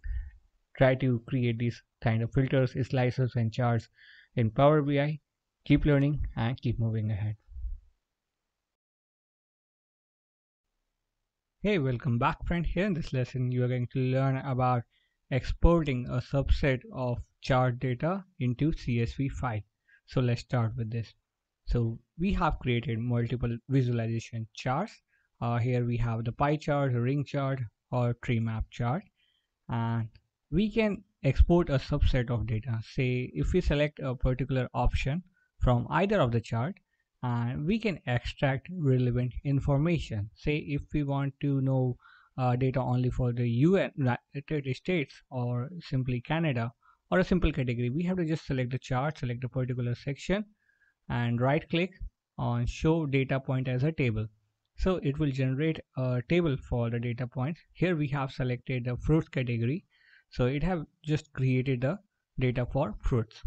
Speaker 1: Try to create these kind of filters, slicers and charts in Power BI. Keep learning and keep moving ahead. Hey, welcome back friend. Here in this lesson, you are going to learn about exporting a subset of chart data into CSV file. So let's start with this. So we have created multiple visualization charts. Uh, here we have the pie chart, ring chart, or tree map chart. And we can export a subset of data. Say if we select a particular option from either of the chart, and we can extract relevant information. Say if we want to know uh, data only for the United States or simply Canada or a simple category, we have to just select the chart, select a particular section, and right click on show data point as a table so it will generate a table for the data points here we have selected the fruits category so it have just created the data for fruits.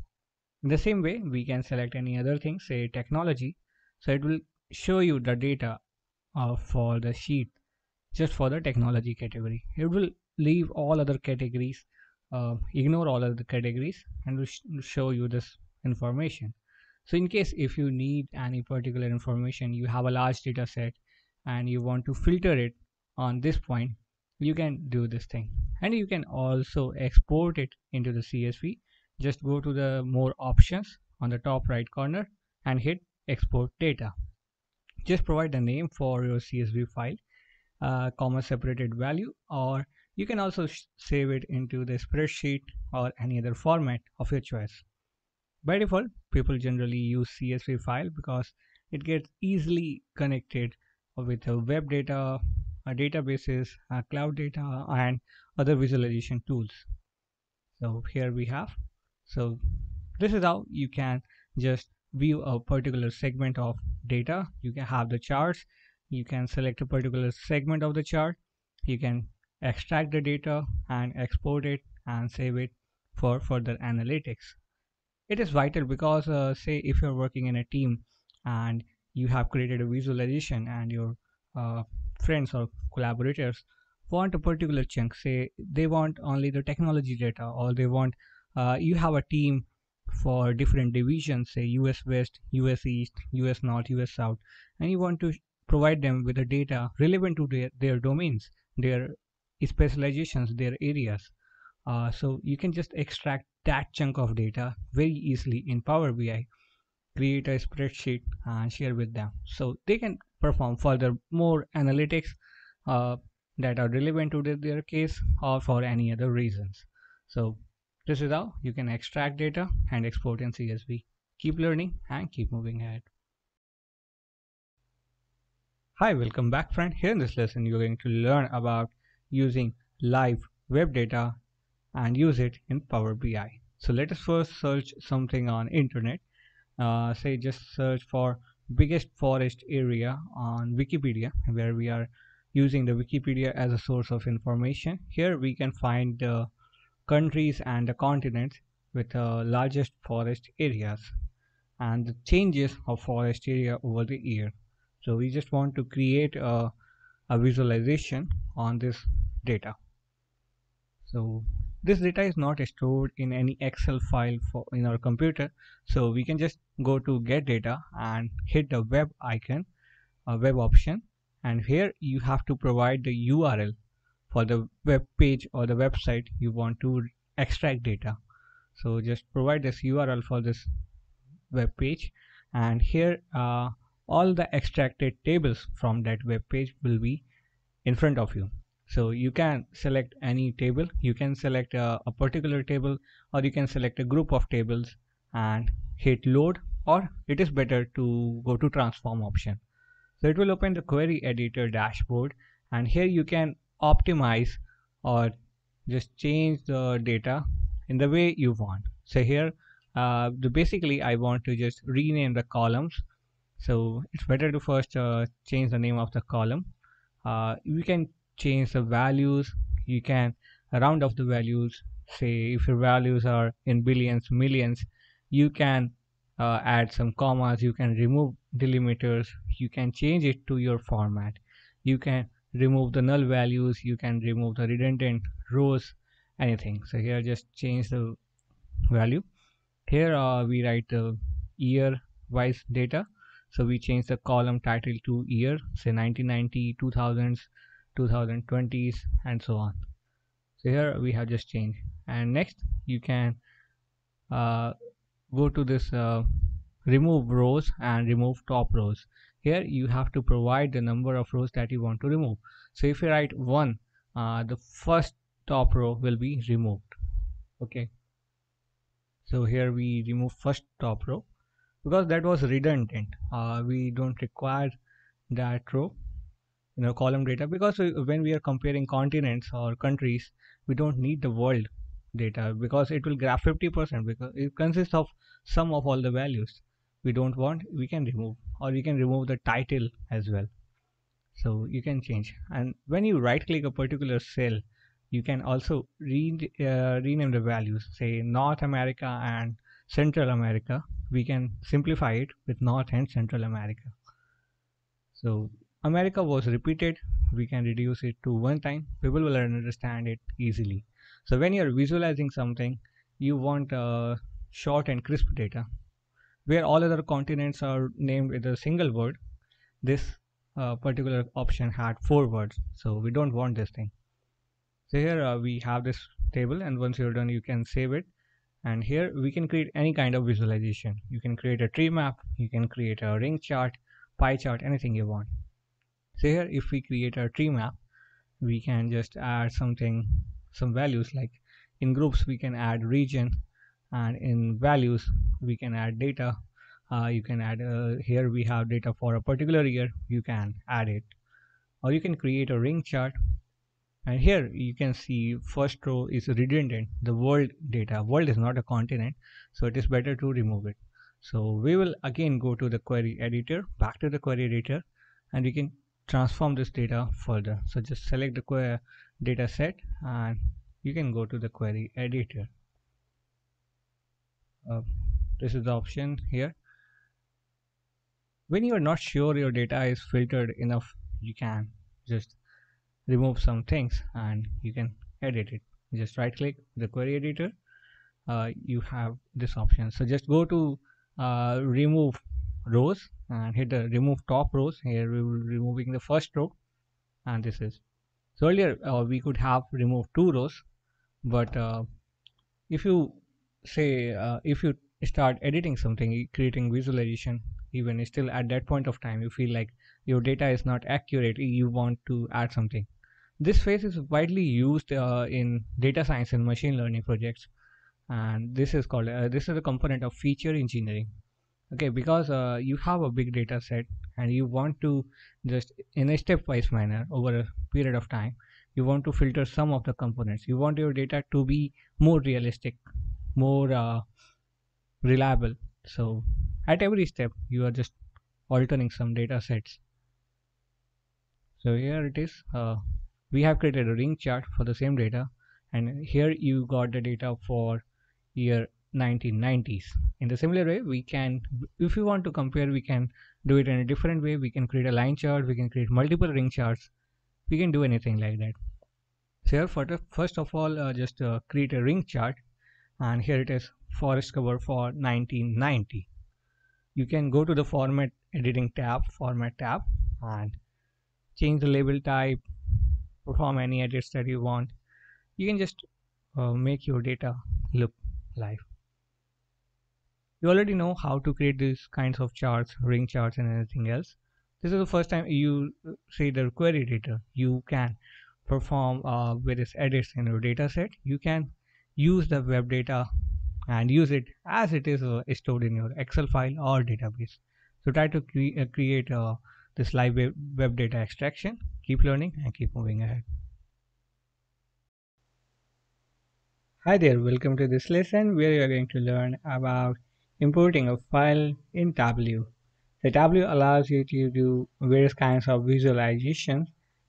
Speaker 1: In the same way we can select any other thing say technology. So it will show you the data uh, for the sheet just for the technology category. It will leave all other categories uh, ignore all other categories and will sh show you this information. So in case if you need any particular information you have a large data set and you want to filter it on this point you can do this thing. And you can also export it into the CSV just go to the more options on the top right corner and hit export data. Just provide the name for your CSV file uh, comma separated value or you can also save it into the spreadsheet or any other format of your choice. By default people generally use CSV file because it gets easily connected with web data, databases, cloud data, and other visualization tools. So here we have. So this is how you can just view a particular segment of data. You can have the charts. You can select a particular segment of the chart. You can extract the data and export it and save it for further analytics. It is vital because uh, say if you're working in a team and you have created a visualization and your uh, friends or collaborators want a particular chunk. Say they want only the technology data or they want uh, you have a team for different divisions say us west us east us north us south and you want to provide them with the data relevant to their, their domains their specializations their areas. Uh, so you can just extract that chunk of data very easily in power bi create a spreadsheet and share with them. So they can perform further more analytics uh, that are relevant to their case or for any other reasons. So this is how you can extract data and export in csv keep learning and keep moving ahead. Hi welcome back friend. Here in this lesson you're going to learn about using live web data and use it in power bi so let us first search something on internet uh, say just search for biggest forest area on Wikipedia where we are using the Wikipedia as a source of information. Here we can find the countries and the continents with the largest forest areas and the changes of forest area over the year. So we just want to create a, a visualization on this data. So this data is not stored in any excel file for in our computer. So we can just go to get data and hit the web icon a web option. And here you have to provide the url for the web page or the website you want to extract data. So just provide this url for this web page. And here uh, all the extracted tables from that web page will be in front of you so you can select any table. You can select a, a, particular table or you can select a group of tables and hit load or it is better to go to transform option. So it will open the query editor dashboard and here you can optimize or just change the data in the way you want. So here uh, basically I want to just rename the columns. So it's better to first uh, change the name of the column. Uh, we can change the values you can round off the values. Say if your values are in billions millions you can uh, add some commas you can remove delimiters you can change it to your format. You can remove the null values you can remove the redundant rows anything. So here just change the value. Here uh, we write the year wise data. So we change the column title to year say 1990 2000s 2020s and so on. So here we have just changed. And next you can uh, go to this uh, remove rows and remove top rows. Here you have to provide the number of rows that you want to remove. So if you write one uh, the first top row will be removed. Okay. So here we remove first top row. Because that was redundant. Uh, we don't require that row you know column data because when we are comparing continents or countries we don't need the world data because it will graph 50% because it consists of sum of all the values. We don't want we can remove or we can remove the title as well. So you can change. And when you right click a particular cell you can also re uh, rename the values. Say North America and Central America. We can simplify it with North and Central America. So America was repeated. We can reduce it to one time. People will understand it easily. So when you're visualizing something you want uh, short and crisp data where all other continents are named with a single word. This uh, particular option had four words so we don't want this thing. So here uh, we have this table and once you're done you can save it. And here we can create any kind of visualization. You can create a tree map you can create a ring chart pie chart anything you want so here if we create a tree map we can just add something some values. Like in groups we can add region and in values we can add data. Uh, you can add uh, here we have data for a particular year. You can add it. Or you can create a ring chart. And here you can see first row is redundant the world data. World is not a continent so it is better to remove it. So we will again go to the query editor back to the query editor and we can transform this data further. So just select the query data set and you can go to the query editor. Uh, this is the option here. When you are not sure your data is filtered enough you can just remove some things and you can edit it. Just right click the query editor. Uh, you have this option. So just go to uh, remove rows and hit the remove top rows. Here we will removing the first row and this is. So earlier uh, we could have removed two rows but uh, if you say uh, if you start editing something creating visualization even still at that point of time you feel like your data is not accurate you want to add something. This phase is widely used uh, in data science and machine learning projects and this is called uh, this is a component of feature engineering okay because uh, you have a big data set and you want to just in a stepwise manner over a period of time you want to filter some of the components. You want your data to be more realistic more uh, reliable. So at every step you are just altering some data sets. So here it is uh, we have created a ring chart for the same data and here you got the data for year 1990s in the similar way we can if we want to compare we can do it in a different way. We can create a line chart. We can create multiple ring charts. We can do anything like that. So here for first of all uh, just uh, create a ring chart. And here it is forest cover for 1990 you can go to the format editing tab format tab and change the label type perform any edits that you want. You can just uh, make your data look live you already know how to create these kinds of charts ring charts and anything else. This is the first time you see the query data. You can perform uh, various edits in your data set. You can use the web data and use it as it is uh, stored in your excel file or database. So try to cre uh, create uh, this live web data extraction. Keep learning and keep moving ahead. Hi there, welcome to this lesson where you are going to learn about importing a file in Tableau. The Tableau allows you to do various kinds of visualizations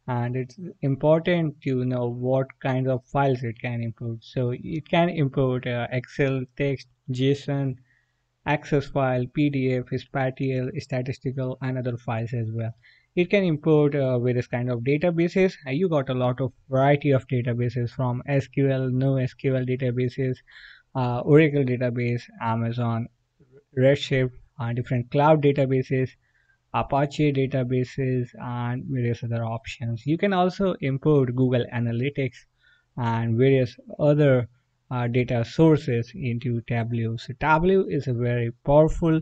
Speaker 1: and it's important to know what kinds of files it can import. So it can import uh, Excel, text, JSON, access file, PDF, spatial, statistical, and other files as well. It can import uh, various kind of databases. Uh, you got a lot of variety of databases from SQL, NoSQL databases, uh, Oracle database, Amazon, Redshift, uh, different cloud databases, Apache databases, and various other options. You can also import Google Analytics and various other uh, data sources into Tableau. So Tableau is a very powerful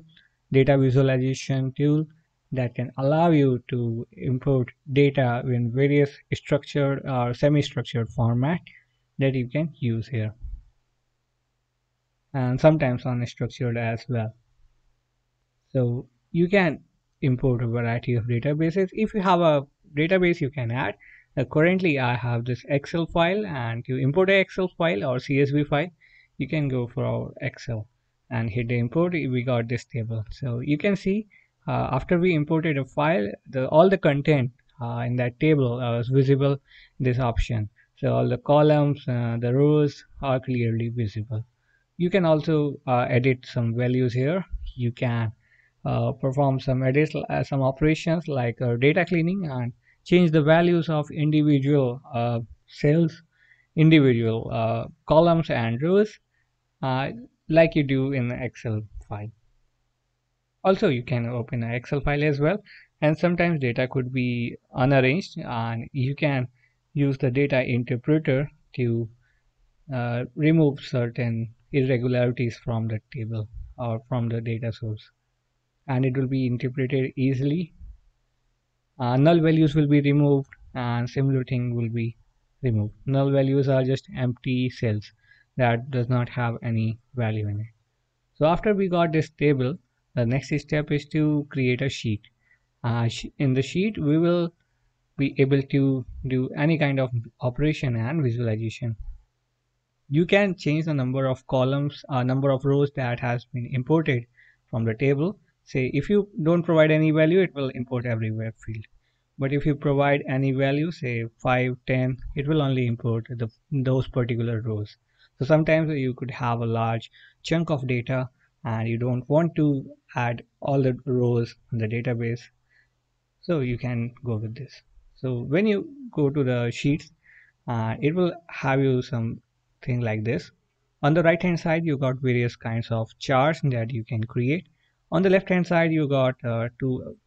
Speaker 1: data visualization tool that can allow you to import data in various structured or semi-structured format that you can use here and sometimes unstructured as well so you can import a variety of databases. If you have a database you can add. Uh, currently I have this Excel file and to import a Excel file or CSV file. You can go for our Excel and hit the import. We got this table. So you can see uh, after we imported a file the all the content uh, in that table uh, is visible this option. So all the columns uh, the rows are clearly visible. You can also uh, edit some values here. You can uh, perform some edits uh, some operations like data cleaning and change the values of individual cells individual columns and rows like you do in excel file. Also you can open an excel file as well and sometimes data could be unarranged and you can use the data interpreter to uh, remove certain irregularities from the table or from the data source and it will be interpreted easily. Uh, null values will be removed and similar thing will be removed. Null values are just empty cells that does not have any value in it. So after we got this table the next step is to create a sheet. Uh, in the sheet we will be able to do any kind of operation and visualization. You can change the number of columns uh, number of rows that has been imported from the table say if you don't provide any value it will import every web field. But if you provide any value say 5 10 it will only import the, those particular rows. So sometimes you could have a large chunk of data and you don't want to add all the rows in the database. So you can go with this. So when you go to the sheets uh, it will have you something like this. On the right hand side you got various kinds of charts that you can create on the left hand side you got uh, two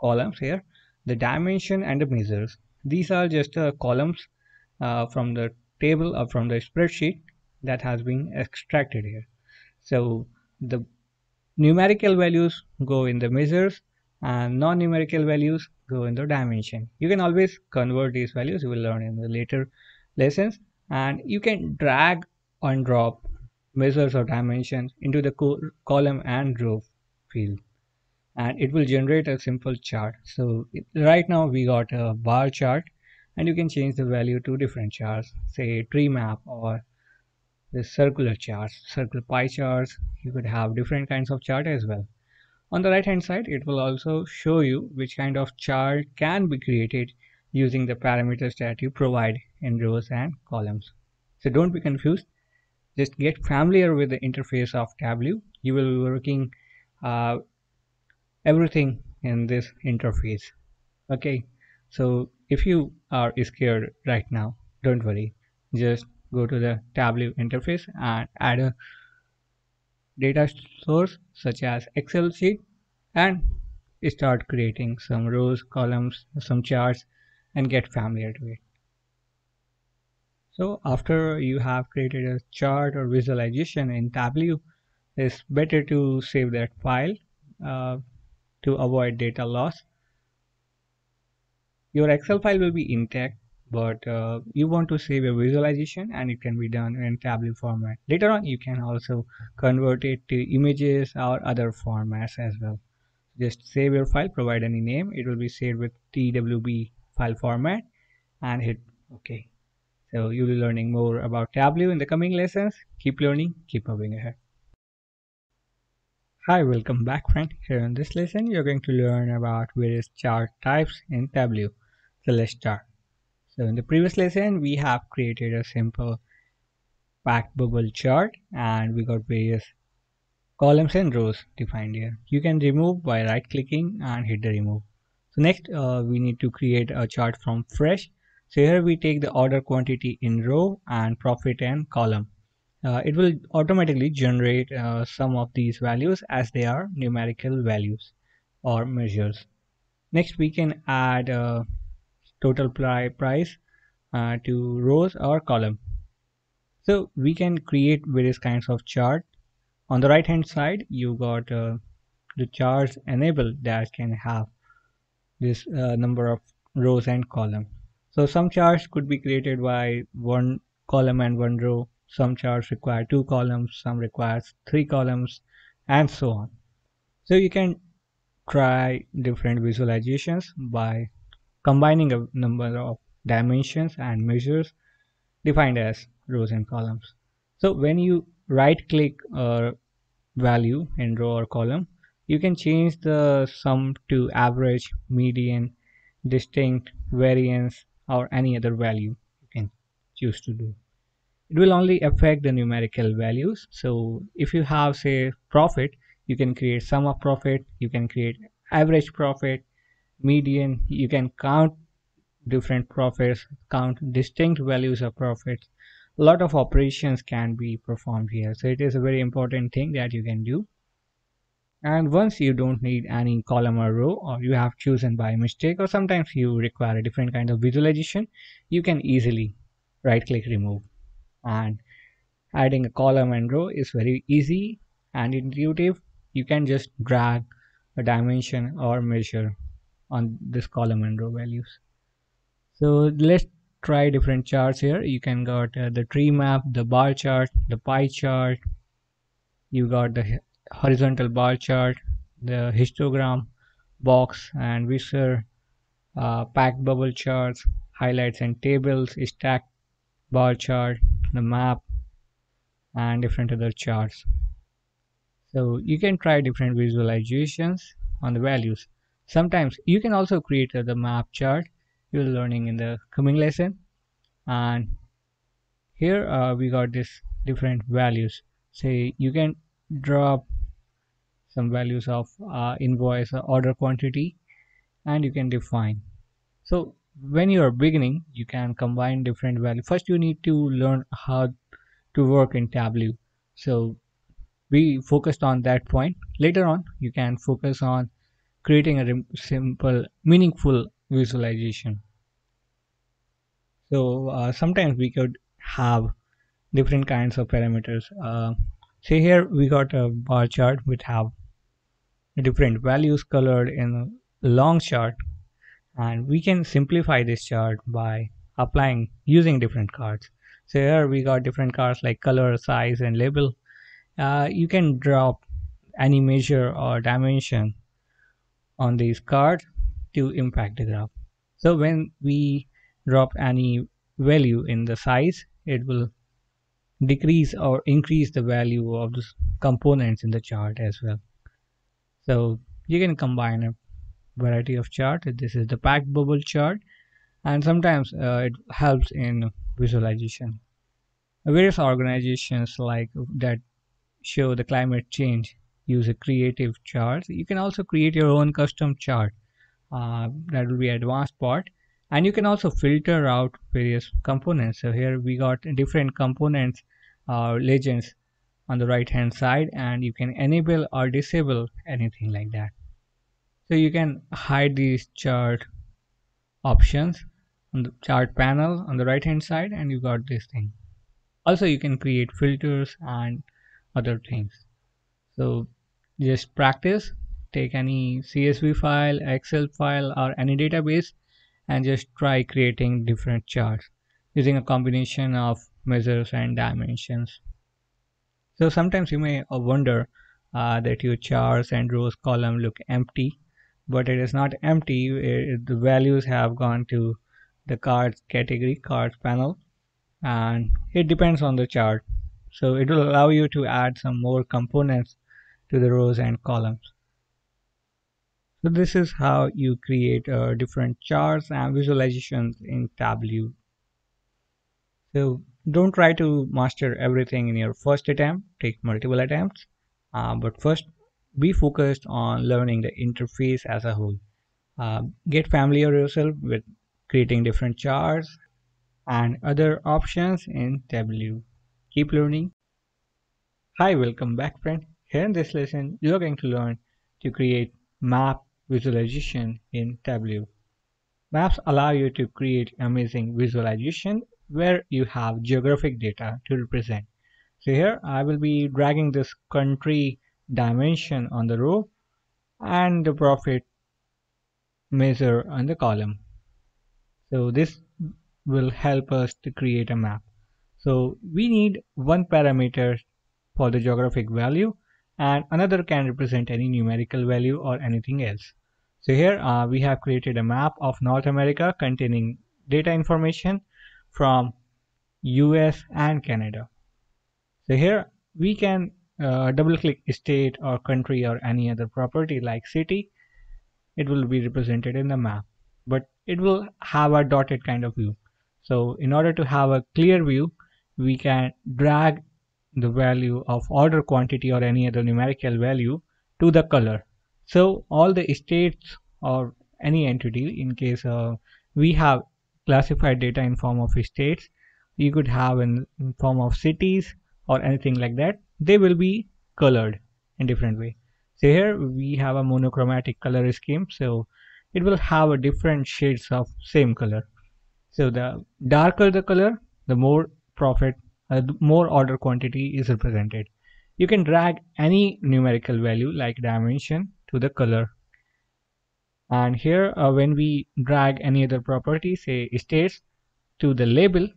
Speaker 1: columns here the dimension and the measures. These are just uh, columns uh, from the table or from the spreadsheet that has been extracted here. So the numerical values go in the measures and non-numerical values go in the dimension. You can always convert these values you will learn in the later lessons. And you can drag and drop measures or dimensions into the co column and row field. And it will generate a simple chart. So right now we got a bar chart and you can change the value to different charts. Say tree map or the circular charts circular pie charts. You could have different kinds of chart as well. On the right hand side it will also show you which kind of chart can be created using the parameters that you provide in rows and columns. So don't be confused. Just get familiar with the interface of tableau you will be working uh, everything in this interface okay so if you are scared right now don't worry just go to the Tableau interface and add a data source such as Excel sheet and start creating some rows, columns, some charts and get familiar to it. So after you have created a chart or visualization in Tableau, it's better to save that file uh, to avoid data loss. Your Excel file will be intact but uh, you want to save a visualization and it can be done in Tableau format. Later on you can also convert it to images or other formats as well. Just save your file, provide any name, it will be saved with TWB file format and hit OK. So you'll be learning more about Tableau in the coming lessons. Keep learning, keep moving ahead. Hi, welcome back friend. Here in this lesson, you're going to learn about various chart types in Tableau. So let's start. So in the previous lesson, we have created a simple packed bubble chart and we got various columns and rows defined here. You can remove by right clicking and hit the remove. So next uh, we need to create a chart from fresh. So here we take the order quantity in row and profit and column. Uh, it will automatically generate uh, some of these values as they are numerical values or measures. Next we can add uh, total price uh, to rows or column. So we can create various kinds of chart. On the right hand side you got uh, the charts enabled that can have this number of rows and column. So some charts could be created by one column and one row some charts require two columns some requires three columns and so on so you can try different visualizations by combining a number of dimensions and measures defined as rows and columns. So when you right click a value in row or column, you can change the sum to average, median, distinct variance or any other value you can choose to do it will only affect the numerical values. So if you have say profit you can create sum of profit you can create average profit median you can count different profits count distinct values of profits. A lot of operations can be performed here. So it is a very important thing that you can do. And once you don't need any column or row or you have chosen by mistake or sometimes you require a different kind of visualization you can easily right click remove and adding a column and row is very easy and intuitive. You can just drag a dimension or measure on this column and row values. So let's try different charts here. You can got uh, the tree map the bar chart the pie chart. You got the horizontal bar chart the histogram box and visor uh, packed bubble charts highlights and tables stack bar chart the map and different other charts. So you can try different visualizations on the values. Sometimes you can also create the map chart you're learning in the coming lesson. And here uh, we got this different values. Say you can drop some values of uh, invoice order quantity and you can define. So when you are beginning you can combine different values. First you need to learn how to work in tableau. So we focused on that point. Later on you can focus on creating a simple meaningful visualization. So uh, sometimes we could have different kinds of parameters. Uh, say here we got a bar chart which have different values colored in a long chart and we can simplify this chart by applying using different cards. So here we got different cards like color size and label. Uh, you can drop any measure or dimension on these cards to impact the graph. So when we drop any value in the size it will decrease or increase the value of the components in the chart as well. So you can combine a variety of chart. This is the packed bubble chart. And sometimes uh, it helps in visualization. Various organizations like that show the climate change use a creative chart. You can also create your own custom chart. Uh, that will be advanced part. And you can also filter out various components. So here we got different components uh, legends on the right hand side. And you can enable or disable anything like that so you can hide these chart options on the chart panel on the right hand side and you got this thing. Also you can create filters and other things. So just practice. Take any csv file excel file or any database and just try creating different charts using a combination of measures and dimensions. So sometimes you may wonder uh, that your charts and rows column look empty but it is not empty it, the values have gone to the cards category cards panel and it depends on the chart so it will allow you to add some more components to the rows and columns so this is how you create uh, different charts and visualizations in Tableau. So don't try to master everything in your first attempt, take multiple attempts. Uh, but first be focused on learning the interface as a whole. Uh, get familiar yourself with creating different charts and other options in Tableau. Keep learning. Hi, welcome back friend. Here in this lesson, you're going to learn to create map visualization in Tableau. Maps allow you to create amazing visualization where you have geographic data to represent. So here I will be dragging this country dimension on the row and the profit measure on the column. So this will help us to create a map. So we need one parameter for the geographic value and another can represent any numerical value or anything else. So here uh, we have created a map of North America containing data information from US and Canada. So here we can uh, double click state or country or any other property like city. It will be represented in the map. But it will have a dotted kind of view so in order to have a clear view we can drag the value of order quantity or any other numerical value to the color so all the states or any entity in case uh, we have classified data in form of states you could have in, in form of cities or anything like that they will be colored in different way. So here we have a monochromatic color scheme. So it will have a different shades of same color. So the darker the color the more profit uh, more order quantity is represented. You can drag any numerical value like dimension to the color. And here uh, when we drag any other property say states to the label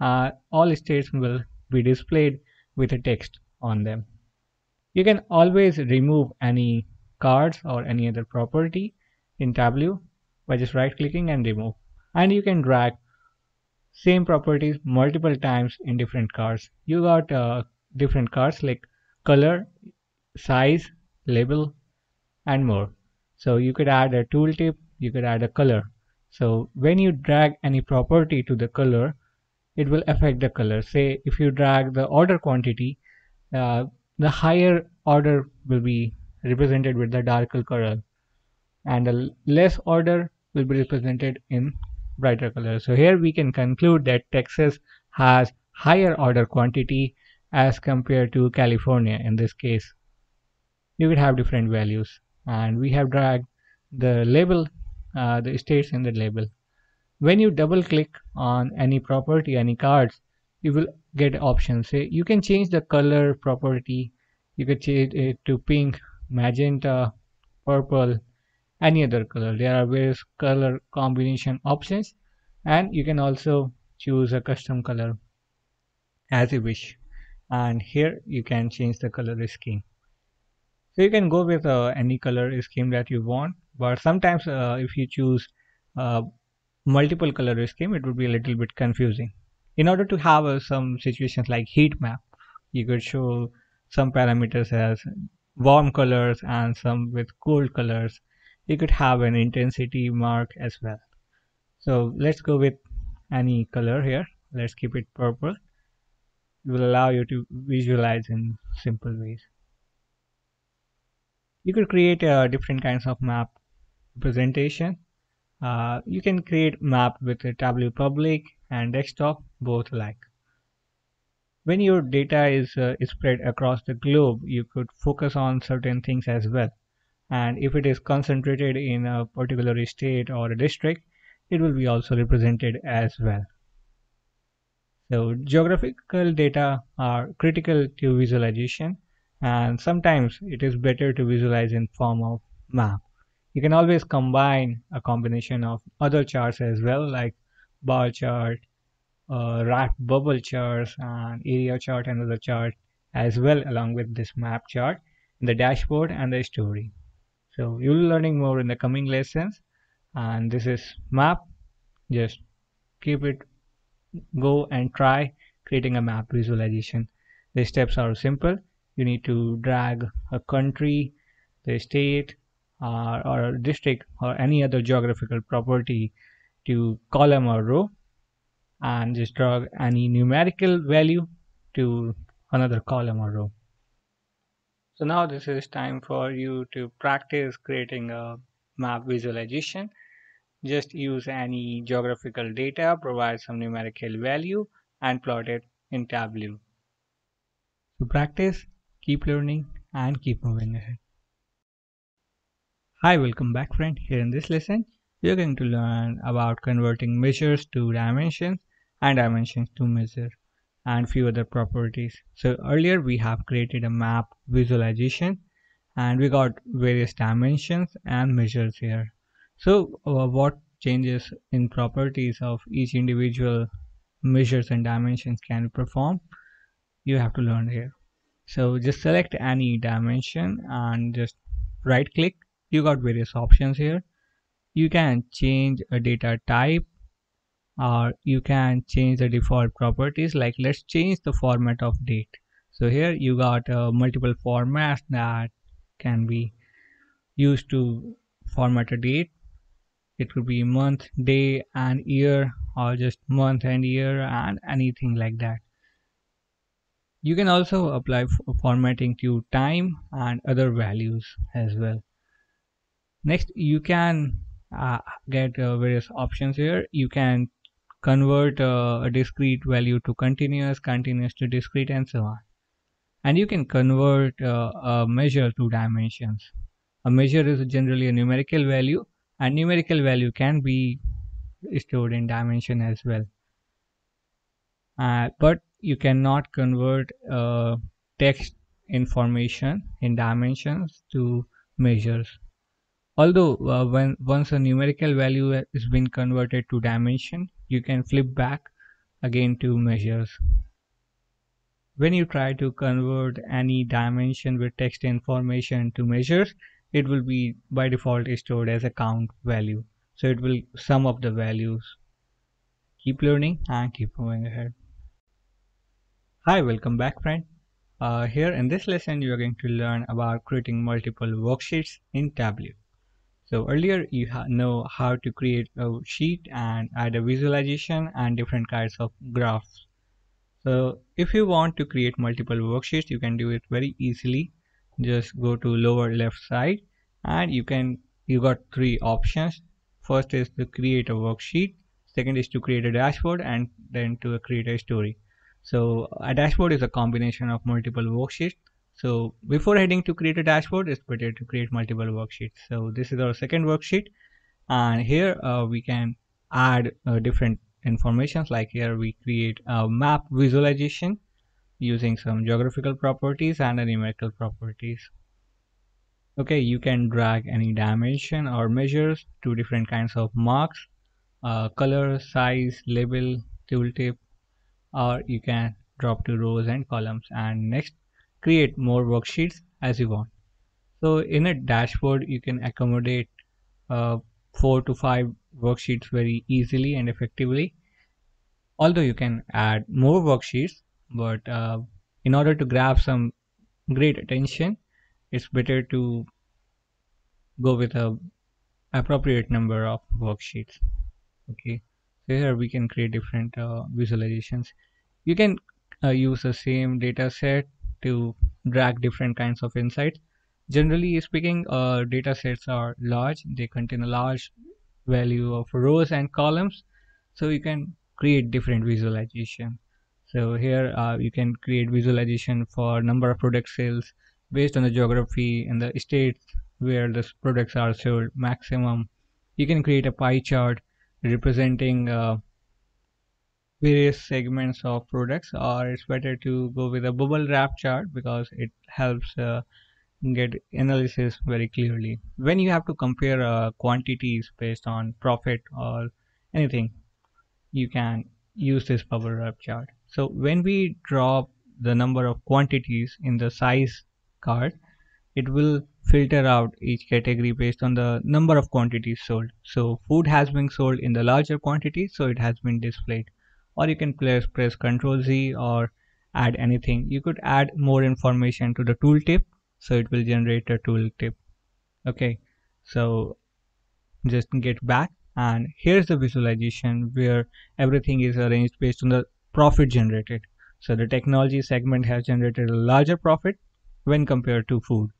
Speaker 1: uh, all states will be displayed with a text on them. You can always remove any cards or any other property in Tableau by just right clicking and remove. And you can drag same properties multiple times in different cards. You got uh, different cards like color size label and more. So you could add a tooltip you could add a color. So when you drag any property to the color it will affect the color. Say if you drag the order quantity uh, the higher order will be represented with the darker color and the less order will be represented in brighter color. So here we can conclude that Texas has higher order quantity as compared to California in this case. You could have different values and we have dragged the label uh, the states in the label when you double click on any property any cards you will get options. Say you can change the color property. You could change it to pink magenta purple any other color. There are various color combination options. And you can also choose a custom color as you wish. And here you can change the color scheme. So you can go with uh, any color scheme that you want. But sometimes uh, if you choose uh, multiple color scheme it would be a little bit confusing. In order to have uh, some situations like heat map you could show some parameters as warm colors and some with cold colors. You could have an intensity mark as well. So let's go with any color here. Let's keep it purple. It will allow you to visualize in simple ways. You could create uh, different kinds of map representation uh, you can create map with a tableau public and desktop both alike. When your data is, uh, spread across the globe you could focus on certain things as well. And if it is concentrated in a particular state or a district it will be also represented as well. So geographical data are critical to visualization and sometimes it is better to visualize in form of map you can always combine a combination of other charts as well like bar chart uh, wrap bubble charts and area chart and other chart as well along with this map chart the dashboard and the story. So you'll be learning more in the coming lessons and this is map. Just keep it go and try creating a map visualization. The steps are simple. You need to drag a country the state uh, or district or any other geographical property to column or row and just drag any numerical value to another column or row so now this is time for you to practice creating a map visualization. Just use any geographical data, provide some numerical value and plot it in Tableau. So practice, keep learning and keep moving ahead. Hi, welcome back friend. Here in this lesson, we are going to learn about converting measures to dimensions and dimensions to measure and few other properties. So earlier we have created a map visualization and we got various dimensions and measures here. So uh, what changes in properties of each individual measures and dimensions can be performed you have to learn here. So just select any dimension and just right click you got various options here. You can change a data type or you can change the default properties. Like let's change the format of date. So here you got uh, multiple formats that can be used to format a date. It could be month day and year or just month and year and anything like that. You can also apply formatting to time and other values as well next you can uh, get uh, various options here. You can convert uh, a discrete value to continuous continuous to discrete and so on. And you can convert uh, a measure to dimensions. A measure is generally a numerical value and numerical value can be stored in dimension as well. Uh, but you cannot convert uh, text information in dimensions to measures although uh, when once a numerical value has been converted to dimension you can flip back again to measures when you try to convert any dimension with text information to measures it will be by default stored as a count value so it will sum up the values keep learning and keep moving ahead Hi, welcome back friend. Uh, here in this lesson you are going to learn about creating multiple worksheets in Tableau. So earlier you know how to create a sheet and add a visualization and different kinds of graphs. So if you want to create multiple worksheets you can do it very easily. Just go to lower left side and you can you got three options. First is to create a worksheet, second is to create a dashboard and then to create a story. So a dashboard is a combination of multiple worksheets. So before heading to create a dashboard, it's better to create multiple worksheets. So this is our second worksheet. And here uh, we can add uh, different informations like here we create a map visualization using some geographical properties and numerical properties. Okay, you can drag any dimension or measures to different kinds of marks, uh, color, size, label, tooltip, or you can drop to rows and columns and next create more worksheets as you want. So in a dashboard you can accommodate uh, four to five worksheets very easily and effectively. Although you can add more worksheets but uh, in order to grab some great attention it's better to go with a appropriate number of worksheets. Okay. So here we can create different uh, visualizations. You can uh, use the same data set to drag different kinds of insights. Generally speaking uh, data sets are large. They contain a large value of rows and columns. So you can create different visualization. So here uh, you can create visualization for number of product sales based on the geography and the states where the products are sold maximum. You can create a pie chart representing uh, various segments of products or it's better to go with a bubble wrap chart because it helps uh, get analysis very clearly when you have to compare uh, quantities based on profit or anything you can use this bubble wrap chart so when we drop the number of quantities in the size card it will filter out each category based on the number of quantities sold. So food has been sold in the larger quantity, so it has been displayed. Or you can press, press Ctrl Z or add anything. You could add more information to the tooltip, so it will generate a tooltip. Okay, so just get back and here's the visualization where everything is arranged based on the profit generated. So the technology segment has generated a larger profit when compared to food.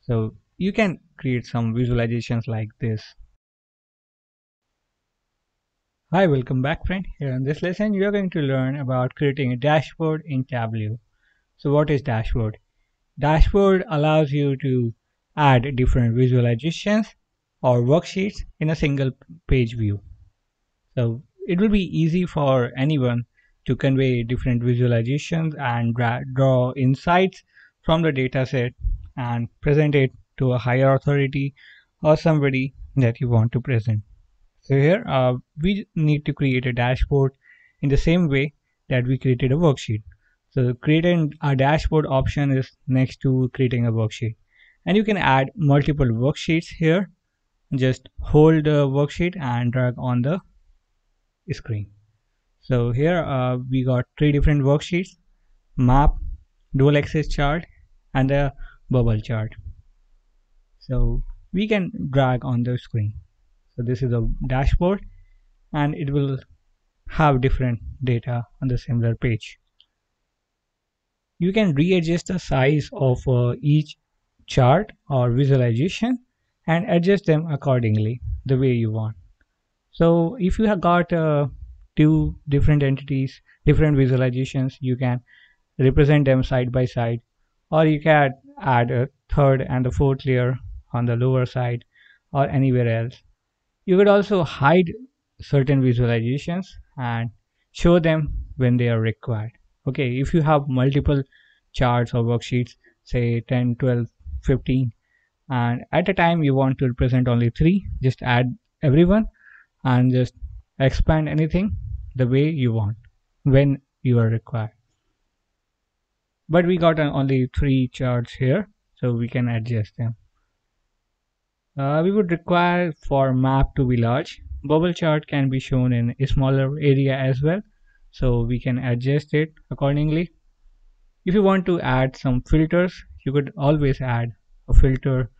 Speaker 1: So you can create some visualizations like this. Hi, welcome back friend. Here in this lesson, you are going to learn about creating a dashboard in Tableau. So what is dashboard? Dashboard allows you to add different visualizations or worksheets in a single page view. So it will be easy for anyone to convey different visualizations and draw insights from the dataset and present it to a higher authority or somebody that you want to present. So here uh, we need to create a dashboard in the same way that we created a worksheet. So creating a dashboard option is next to creating a worksheet. And you can add multiple worksheets here. Just hold the worksheet and drag on the screen. So here uh, we got three different worksheets, map, dual axis chart, and a bubble chart so we can drag on the screen so this is a dashboard and it will have different data on the similar page. You can readjust the size of uh, each chart or visualization and adjust them accordingly the way you want. So if you have got uh, two different entities different visualizations you can represent them side by side or you can add a third and a fourth layer on the lower side or anywhere else you could also hide certain visualizations and show them when they are required. Okay if you have multiple charts or worksheets say 10 12 15 and at a time you want to represent only three just add everyone and just expand anything the way you want when you are required. But we got only three charts here so we can adjust them uh, we would require for map to be large. Bubble chart can be shown in a smaller area as well so we can adjust it accordingly. If you want to add some filters you could always add a filter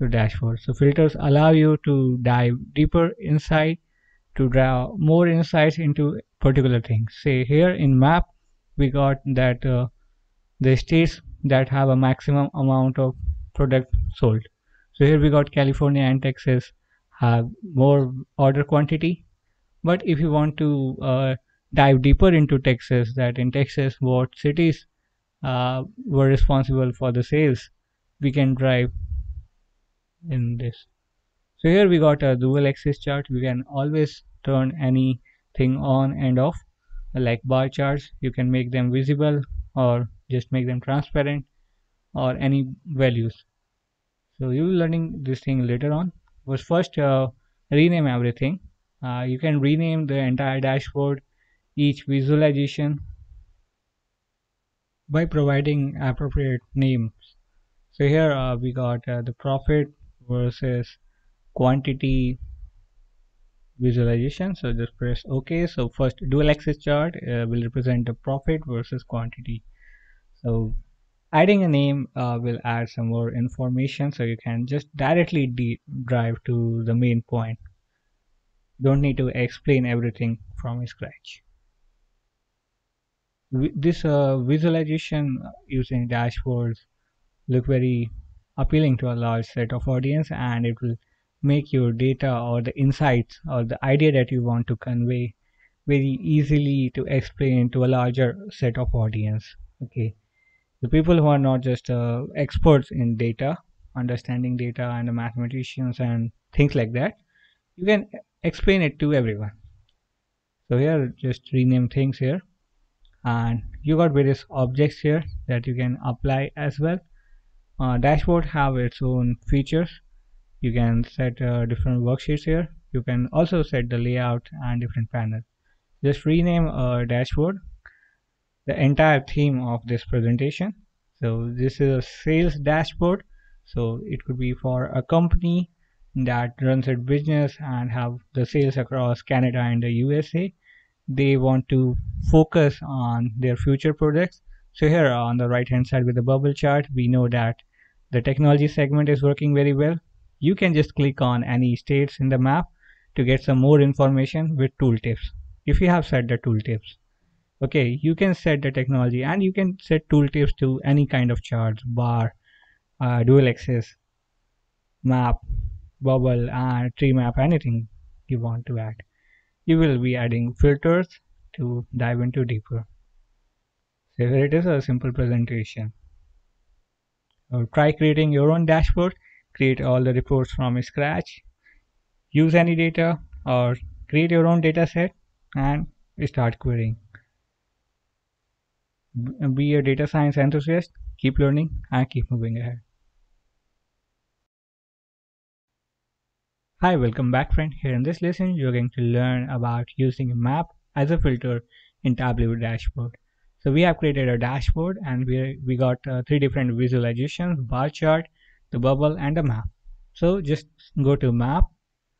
Speaker 1: to dashboard. So filters allow you to dive deeper inside to draw more insights into particular things. Say here in map we got that uh, the states that have a maximum amount of product sold so here we got california and texas have more order quantity. But if you want to uh, dive deeper into texas that in texas what cities uh, were responsible for the sales we can drive in this. So here we got a dual axis chart. We can always turn anything on and off like bar charts. You can make them visible or just make them transparent or any values so you will learning this thing later on. Was first uh, rename everything. Uh, you can rename the entire dashboard each visualization by providing appropriate names. So here uh, we got uh, the profit versus quantity visualization. So just press ok. So first dual axis chart uh, will represent the profit versus quantity. So adding a name uh, will add some more information so you can just directly drive to the main point. Don't need to explain everything from scratch. This uh, visualization using dashboards look very appealing to a large set of audience and it will make your data or the insights or the idea that you want to convey very easily to explain to a larger set of audience. Okay the people who are not just uh, experts in data understanding data and the mathematicians and things like that you can explain it to everyone. So here just rename things here. And you got various objects here that you can apply as well. Uh, dashboard have its own features. You can set uh, different worksheets here. You can also set the layout and different panels just rename a dashboard the entire theme of this presentation. So this is a sales dashboard. So it could be for a company that runs its business and have the sales across Canada and the USA they want to focus on their future products. So here on the right hand side with the bubble chart we know that the technology segment is working very well. You can just click on any states in the map to get some more information with tooltips. If you have set the tooltips okay you can set the technology and you can set tooltips to any kind of charts bar uh, dual axis map bubble and tree map anything you want to add. You will be adding filters to dive into deeper. So here it is a simple presentation. Try creating your own dashboard. Create all the reports from scratch. Use any data or create your own data set and start querying be a data science enthusiast keep learning and keep moving ahead hi welcome back friend here in this lesson you're going to learn about using a map as a filter in tableau dashboard so we have created a dashboard and we, we got uh, three different visualizations, bar chart, the bubble and a map. So just go to map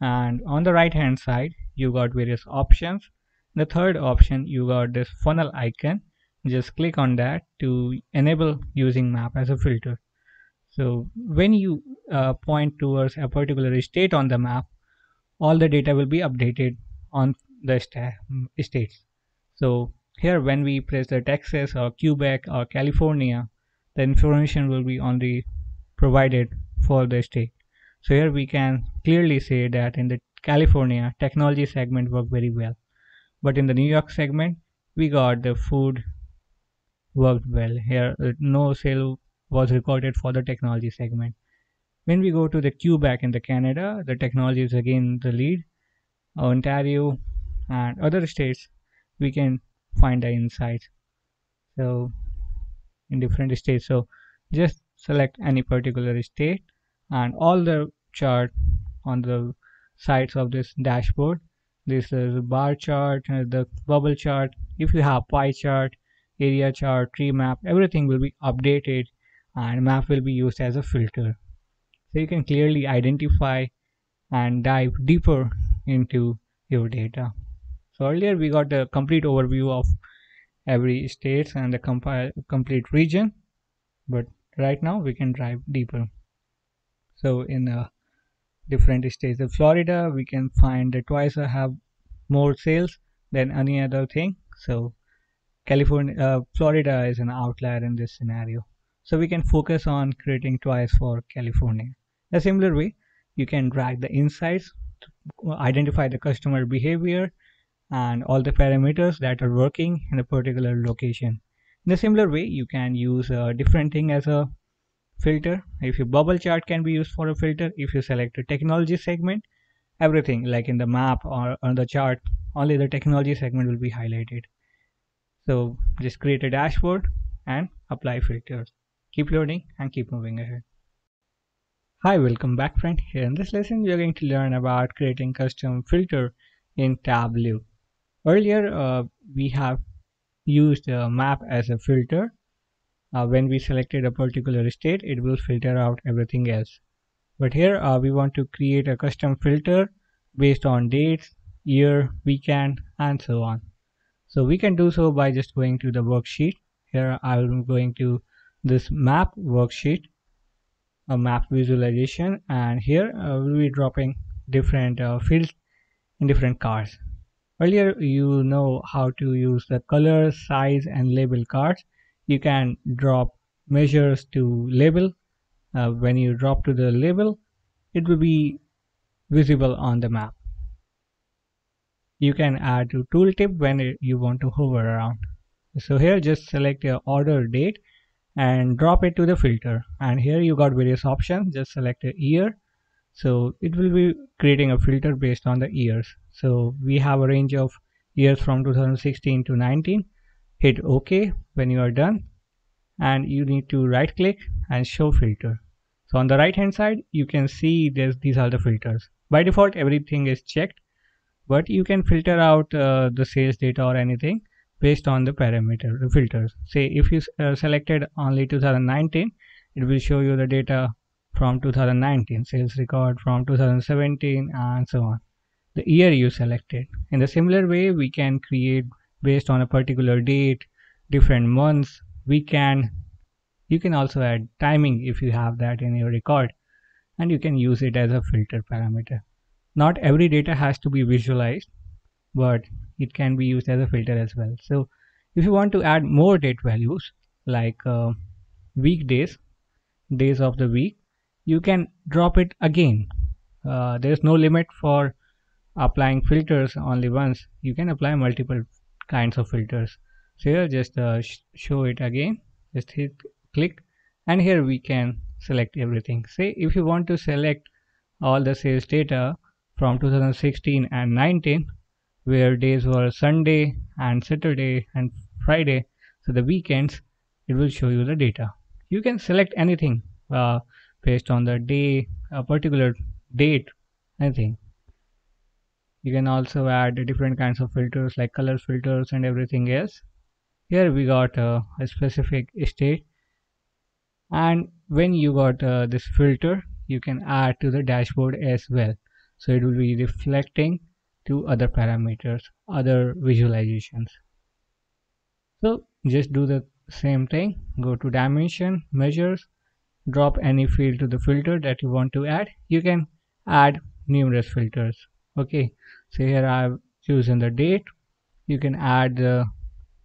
Speaker 1: and on the right hand side, you got various options. The third option, you got this funnel icon. Just click on that to enable using map as a filter. So when you uh, point towards a particular state on the map, all the data will be updated on the states. So here when we press the Texas or Quebec or California the information will be only provided for the state. So here we can clearly say that in the California technology segment worked very well. But in the New York segment we got the food worked well here. Uh, no sale was recorded for the technology segment. When we go to the Quebec in the Canada the technology is again the lead. Ontario and other states we can find the insights. So in different states. So just select any particular state and all the chart on the sides of this dashboard. This is bar chart uh, the bubble chart. If you have pie chart area chart tree map everything will be updated and map will be used as a filter. So you can clearly identify and dive deeper into your data. So earlier we got a complete overview of every states and the complete region but right now we can dive deeper. So in uh, different states of Florida we can find that twice I have more sales than any other thing. So California uh, Florida is an outlier in this scenario so we can focus on creating twice for California In a similar way you can drag the insights to identify the customer behavior and all the parameters that are working in a particular location. In a similar way, you can use a different thing as a filter. If your bubble chart can be used for a filter, if you select a technology segment, everything like in the map or on the chart, only the technology segment will be highlighted. So just create a dashboard and apply filters. Keep learning and keep moving ahead. Hi, welcome back friend. Here in this lesson, we are going to learn about creating custom filter in Tableau. Earlier, uh, we have used a map as a filter. Uh, when we selected a particular state, it will filter out everything else. But here uh, we want to create a custom filter based on dates, year, weekend, and so on. So we can do so by just going to the worksheet. Here I'm going to this map worksheet, a map visualization, and here uh, we'll be dropping different uh, fields in different cards. Earlier you know how to use the color, size and label cards. You can drop measures to label. Uh, when you drop to the label, it will be visible on the map. You can add to tooltip when you want to hover around. So here just select your order date and drop it to the filter. And here you got various options. Just select a year. So it will be creating a filter based on the years. So we have a range of years from 2016 to 19 hit ok when you are done. And you need to right click and show filter. So on the right hand side you can see these are the filters. By default everything is checked but you can filter out uh, the sales data or anything based on the parameter the filters. Say if you uh, selected only 2019 it will show you the data from 2019 sales record from 2017 and so on. The year you selected. In the similar way we can create based on a particular date different months. We can you can also add timing if you have that in your record and you can use it as a filter parameter not every data has to be visualized but it can be used as a filter as well. So if you want to add more date values like uh, weekdays days of the week you can drop it again. Uh, there is no limit for applying filters only once. You can apply multiple kinds of filters. So here just uh, sh show it again. Just hit click and here we can select everything. Say if you want to select all the sales data from 2016 and 19 where days were Sunday and Saturday and Friday. So the weekends it will show you the data. You can select anything uh, based on the day a particular date anything. You can also add different kinds of filters like color filters and everything else. Here we got uh, a specific state. And when you got uh, this filter you can add to the dashboard as well so it will be reflecting to other parameters other visualizations. So just do the same thing. Go to dimension measures drop any field to the filter that you want to add. You can add numerous filters. Okay. So here I've chosen the date. You can add the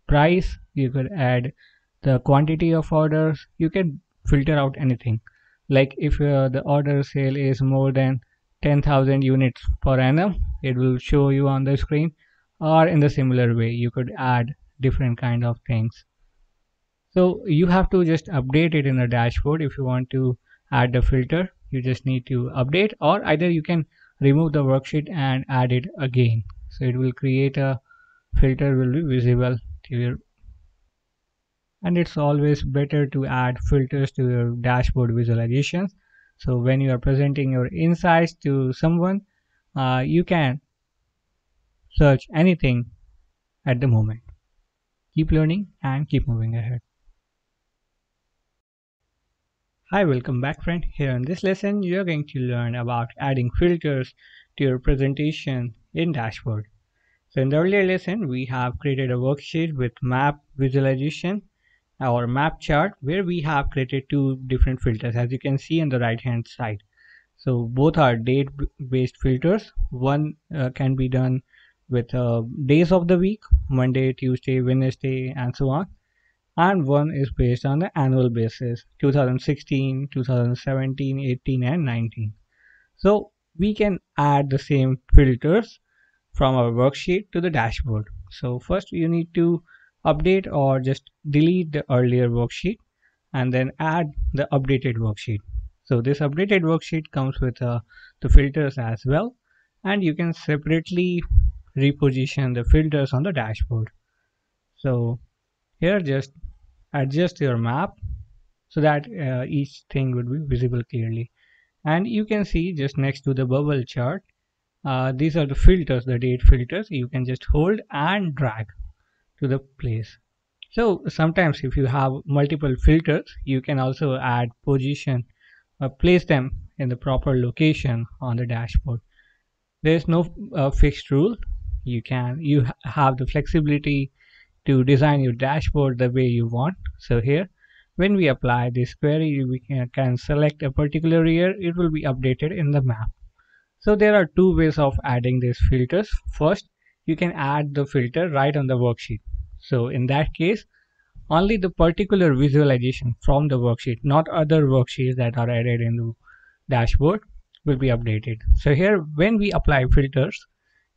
Speaker 1: price. You could add the quantity of orders. You can filter out anything. Like if uh, the order sale is more than 10,000 units per annum. It will show you on the screen or in the similar way you could add different kind of things. So you have to just update it in a dashboard if you want to add the filter. You just need to update or either you can remove the worksheet and add it again. So it will create a filter will be visible to your and it's always better to add filters to your dashboard visualizations so when you are presenting your insights to someone uh, you can search anything at the moment keep learning and keep moving ahead Hi, welcome back friend. Here in this lesson, you are going to learn about adding filters to your presentation in dashboard. So in the earlier lesson, we have created a worksheet with map visualization or map chart where we have created two different filters as you can see on the right hand side. So both are date based filters. One uh, can be done with uh, days of the week, Monday, Tuesday, Wednesday and so on and one is based on the annual basis 2016 2017 18 and 19 so we can add the same filters from our worksheet to the dashboard so first you need to update or just delete the earlier worksheet and then add the updated worksheet. So this updated worksheet comes with uh, the filters as well. And you can separately reposition the filters on the dashboard. So here just adjust your map so that uh, each thing would be visible clearly. And you can see just next to the bubble chart uh, these are the filters the date filters. You can just hold and drag to the place. So sometimes if you have multiple filters you can also add position uh, place them in the proper location on the dashboard. There is no uh, fixed rule. You can you ha have the flexibility to design your dashboard the way you want. So here when we apply this query we can, can select a particular year. It will be updated in the map. So there are two ways of adding these filters. First you can add the filter right on the worksheet. So in that case only the particular visualization from the worksheet not other worksheets that are added in the dashboard will be updated. So here when we apply filters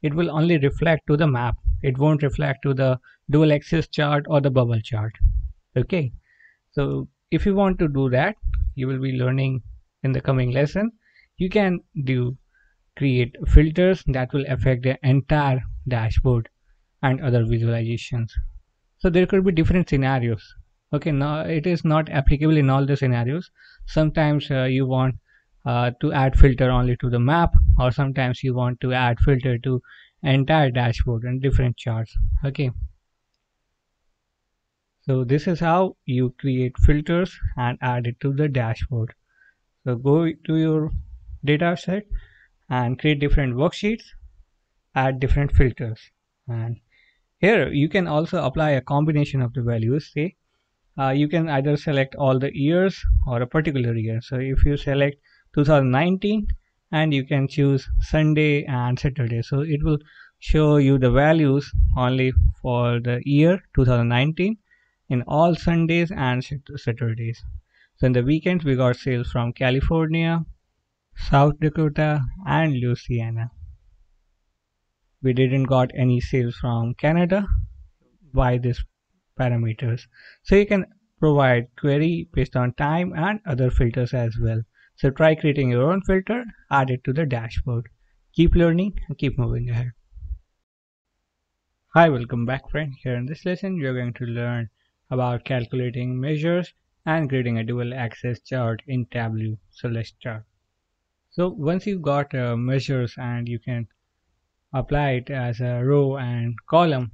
Speaker 1: it will only reflect to the map. It won't reflect to the dual axis chart or the bubble chart. Okay? So if you want to do that you will be learning in the coming lesson. You can do create filters that will affect the entire dashboard and other visualizations. So there could be different scenarios. Okay now it is not applicable in all the scenarios. Sometimes uh, you want uh, to add filter only to the map or sometimes you want to add filter to entire dashboard and different charts. Okay. So this is how you create filters and add it to the dashboard. So go to your data set and create different worksheets add different filters. And here you can also apply a combination of the values say uh, you can either select all the years or a particular year. So if you select 2019 and you can choose Sunday and Saturday. So it will show you the values only for the year 2019 in all Sundays and Saturdays. So in the weekends we got sales from California South Dakota and Louisiana we didn't got any sales from Canada by these parameters so you can provide query based on time and other filters as well so try creating your own filter, add it to the dashboard. Keep learning and keep moving ahead. Hi, welcome back friend. Here in this lesson, you're going to learn about calculating measures and creating a dual axis chart in Tableau. So let's start. So once you've got uh, measures and you can apply it as a row and column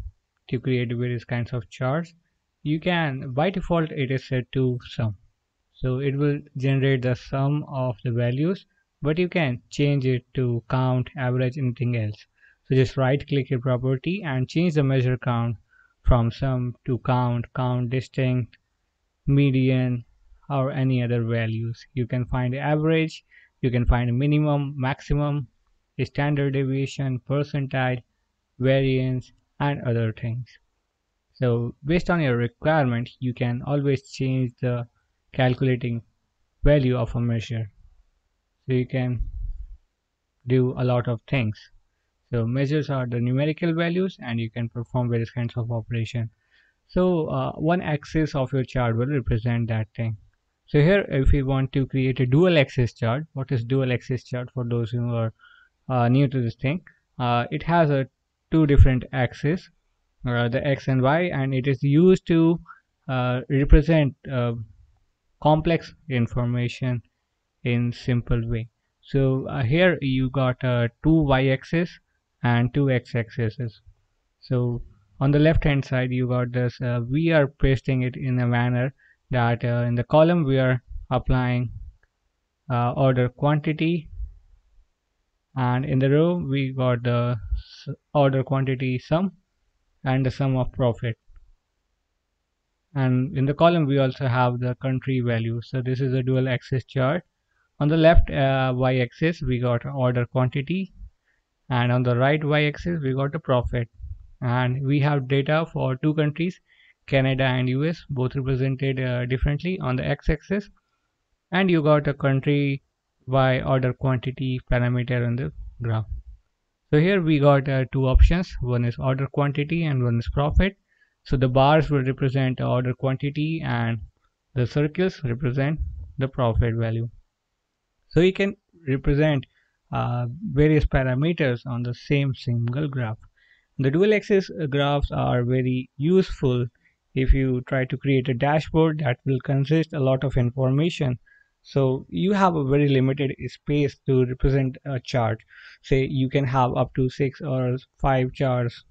Speaker 1: to create various kinds of charts, you can, by default, it is set to sum. So it will generate the sum of the values but you can change it to count average anything else. So just right click your property and change the measure count from sum to count count distinct median or any other values. You can find average you can find minimum maximum standard deviation percentile variance and other things. So based on your requirement you can always change the calculating value of a measure. So you can do a lot of things. So measures are the numerical values and you can perform various kinds of operation. So uh, one axis of your chart will represent that thing. So here if we want to create a dual axis chart what is dual axis chart for those who are new to this thing. Uh, it has a two different axes uh, the x and y and it is used to uh, represent uh, complex information in simple way. So uh, here you got uh, two y-axis and two x-axes so on the left hand side you got this uh, we are pasting it in a manner that uh, in the column we are applying uh, order quantity and in the row we got the order quantity sum and the sum of profit. And in the column we also have the country value. So this is a dual axis chart. On the left uh, y-axis we got order quantity. And on the right y-axis we got the profit. And we have data for two countries Canada and US both represented uh, differently on the x-axis and you got a country by order quantity parameter on the graph. So here we got uh, two options. One is order quantity and one is profit. So the bars will represent order quantity and the circles represent the profit value. So you can represent uh, various parameters on the same single graph. The dual axis graphs are very useful if you try to create a dashboard that will consist a lot of information so you have a very limited space to represent a chart. Say you can have up to six or five charts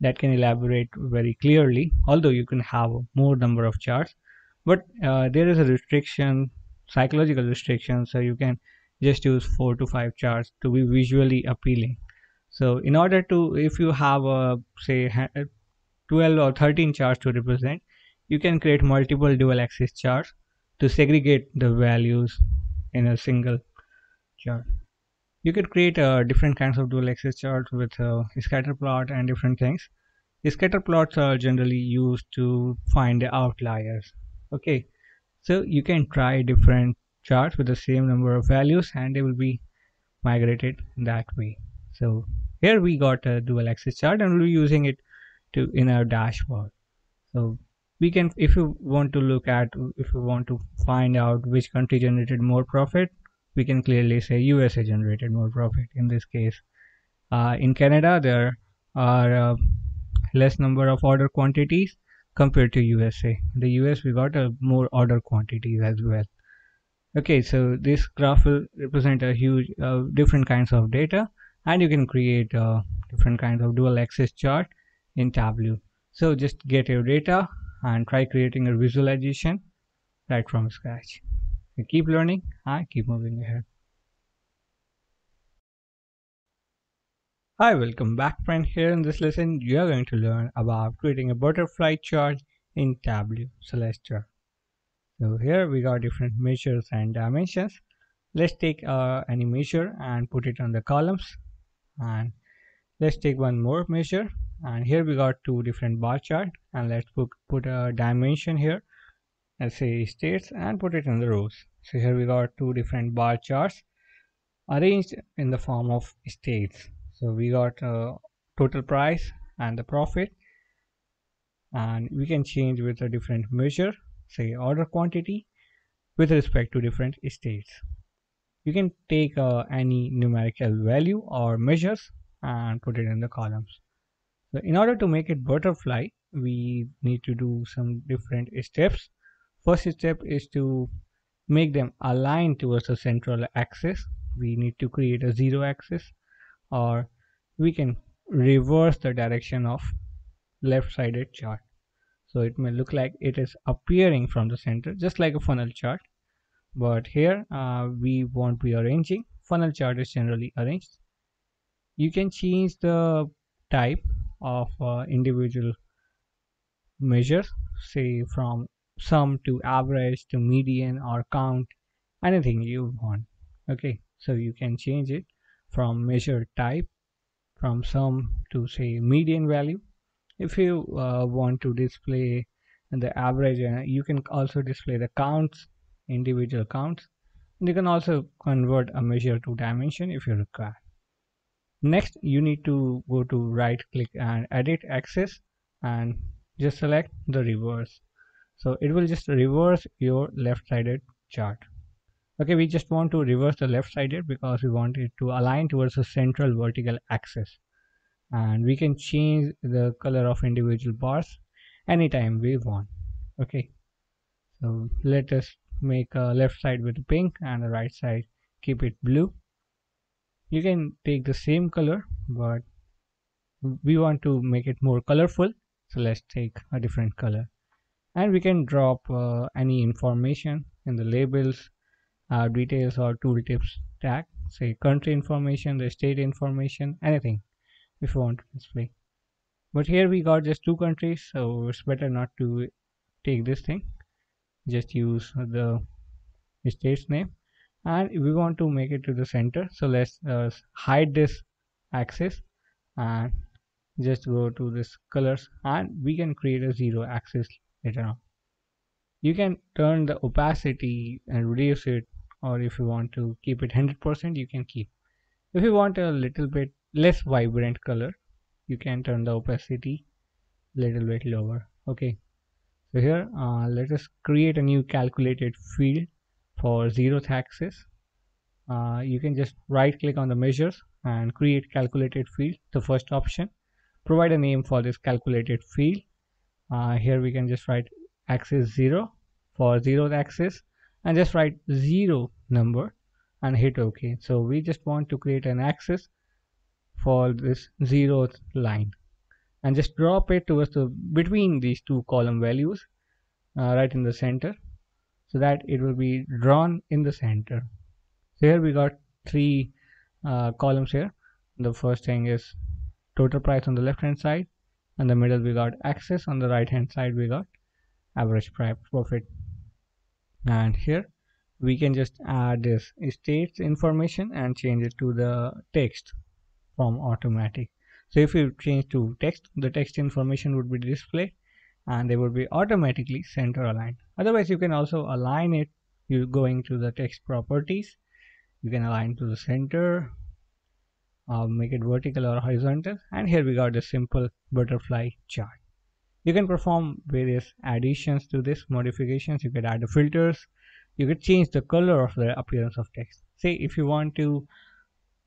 Speaker 1: that can elaborate very clearly although you can have more number of charts. But uh, there is a restriction psychological restriction so you can just use four to five charts to be visually appealing. So in order to if you have a say 12 or 13 charts to represent you can create multiple dual axis charts to segregate the values in a single chart. You could create uh, different kinds of dual axis charts with uh, scatter plot and different things. The scatter plots are generally used to find the outliers. Okay, so you can try different charts with the same number of values and they will be migrated that way. So here we got a dual axis chart and we'll be using it to in our dashboard. So we can if you want to look at if you want to find out which country generated more profit we can clearly say USA generated more profit in this case. Uh, in Canada there are uh, less number of order quantities compared to USA in the US we got a more order quantities as well. Okay so this graph will represent a huge uh, different kinds of data and you can create uh, different kinds of dual axis chart in Tableau. So just get your data and try creating a visualization right from scratch. Keep learning and keep moving ahead. Hi, welcome back friend. Here in this lesson, you are going to learn about creating a butterfly chart in Tableau Celestia. So here we got different measures and dimensions. Let's take uh, any measure and put it on the columns. And let's take one more measure. And here we got two different bar chart. And let's put, put a dimension here. Let's say states and put it in the rows. So here we got two different bar charts arranged in the form of states. So we got uh, total price and the profit. And we can change with a different measure say order quantity with respect to different states. You can take uh, any numerical value or measures and put it in the columns. So in order to make it butterfly we need to do some different steps. First step is to make them align towards the central axis. We need to create a zero axis or we can reverse the direction of left sided chart. So it may look like it is appearing from the center just like a funnel chart. But here uh, we won't be arranging. Funnel chart is generally arranged you can change the type of uh, individual measures say from sum to average to median or count anything you want okay? So you can change it from measure type from sum to say median value. If you uh, want to display the average uh, you can also display the counts individual counts. And you can also convert a measure to dimension if you require next you need to go to right click and edit axis and just select the reverse. So it will just reverse your left sided chart. Okay we just want to reverse the left sided because we want it to align towards the central vertical axis. And we can change the color of individual bars anytime we want. Okay so let us make a left side with pink and the right side keep it blue you can take the same color but we want to make it more colorful. So let's take a different color. And we can drop uh, any information in the labels uh, details or tooltips tag. Say country information the state information anything if you want to display. But here we got just two countries so it's better not to take this thing. Just use the state's name and we want to make it to the center. So let's uh, hide this axis and just go to this colors and we can create a zero axis later on. You can turn the opacity and reduce it or if you want to keep it 100% you can keep. If you want a little bit less vibrant color you can turn the opacity a little bit lower. Okay. So here uh, let us create a new calculated field for zeroth axis uh, you can just right click on the measures and create calculated field the first option. Provide a name for this calculated field. Uh, here we can just write axis 0 for zeroth axis and just write 0 number and hit ok. So we just want to create an axis for this zeroth line and just drop it towards the between these two column values uh, right in the center so that it will be drawn in the center. So here we got three uh, columns here. The first thing is total price on the left hand side. And the middle we got axis on the right hand side we got average price profit. And here we can just add this states information and change it to the text from automatic. So if you change to text the text information would be displayed and they would be automatically center aligned. Otherwise you can also align it. You going to the text properties. You can align to the center uh, make it vertical or horizontal. And here we got the simple butterfly chart. You can perform various additions to this modifications. You could add the filters. You could change the color of the appearance of text. Say if you want to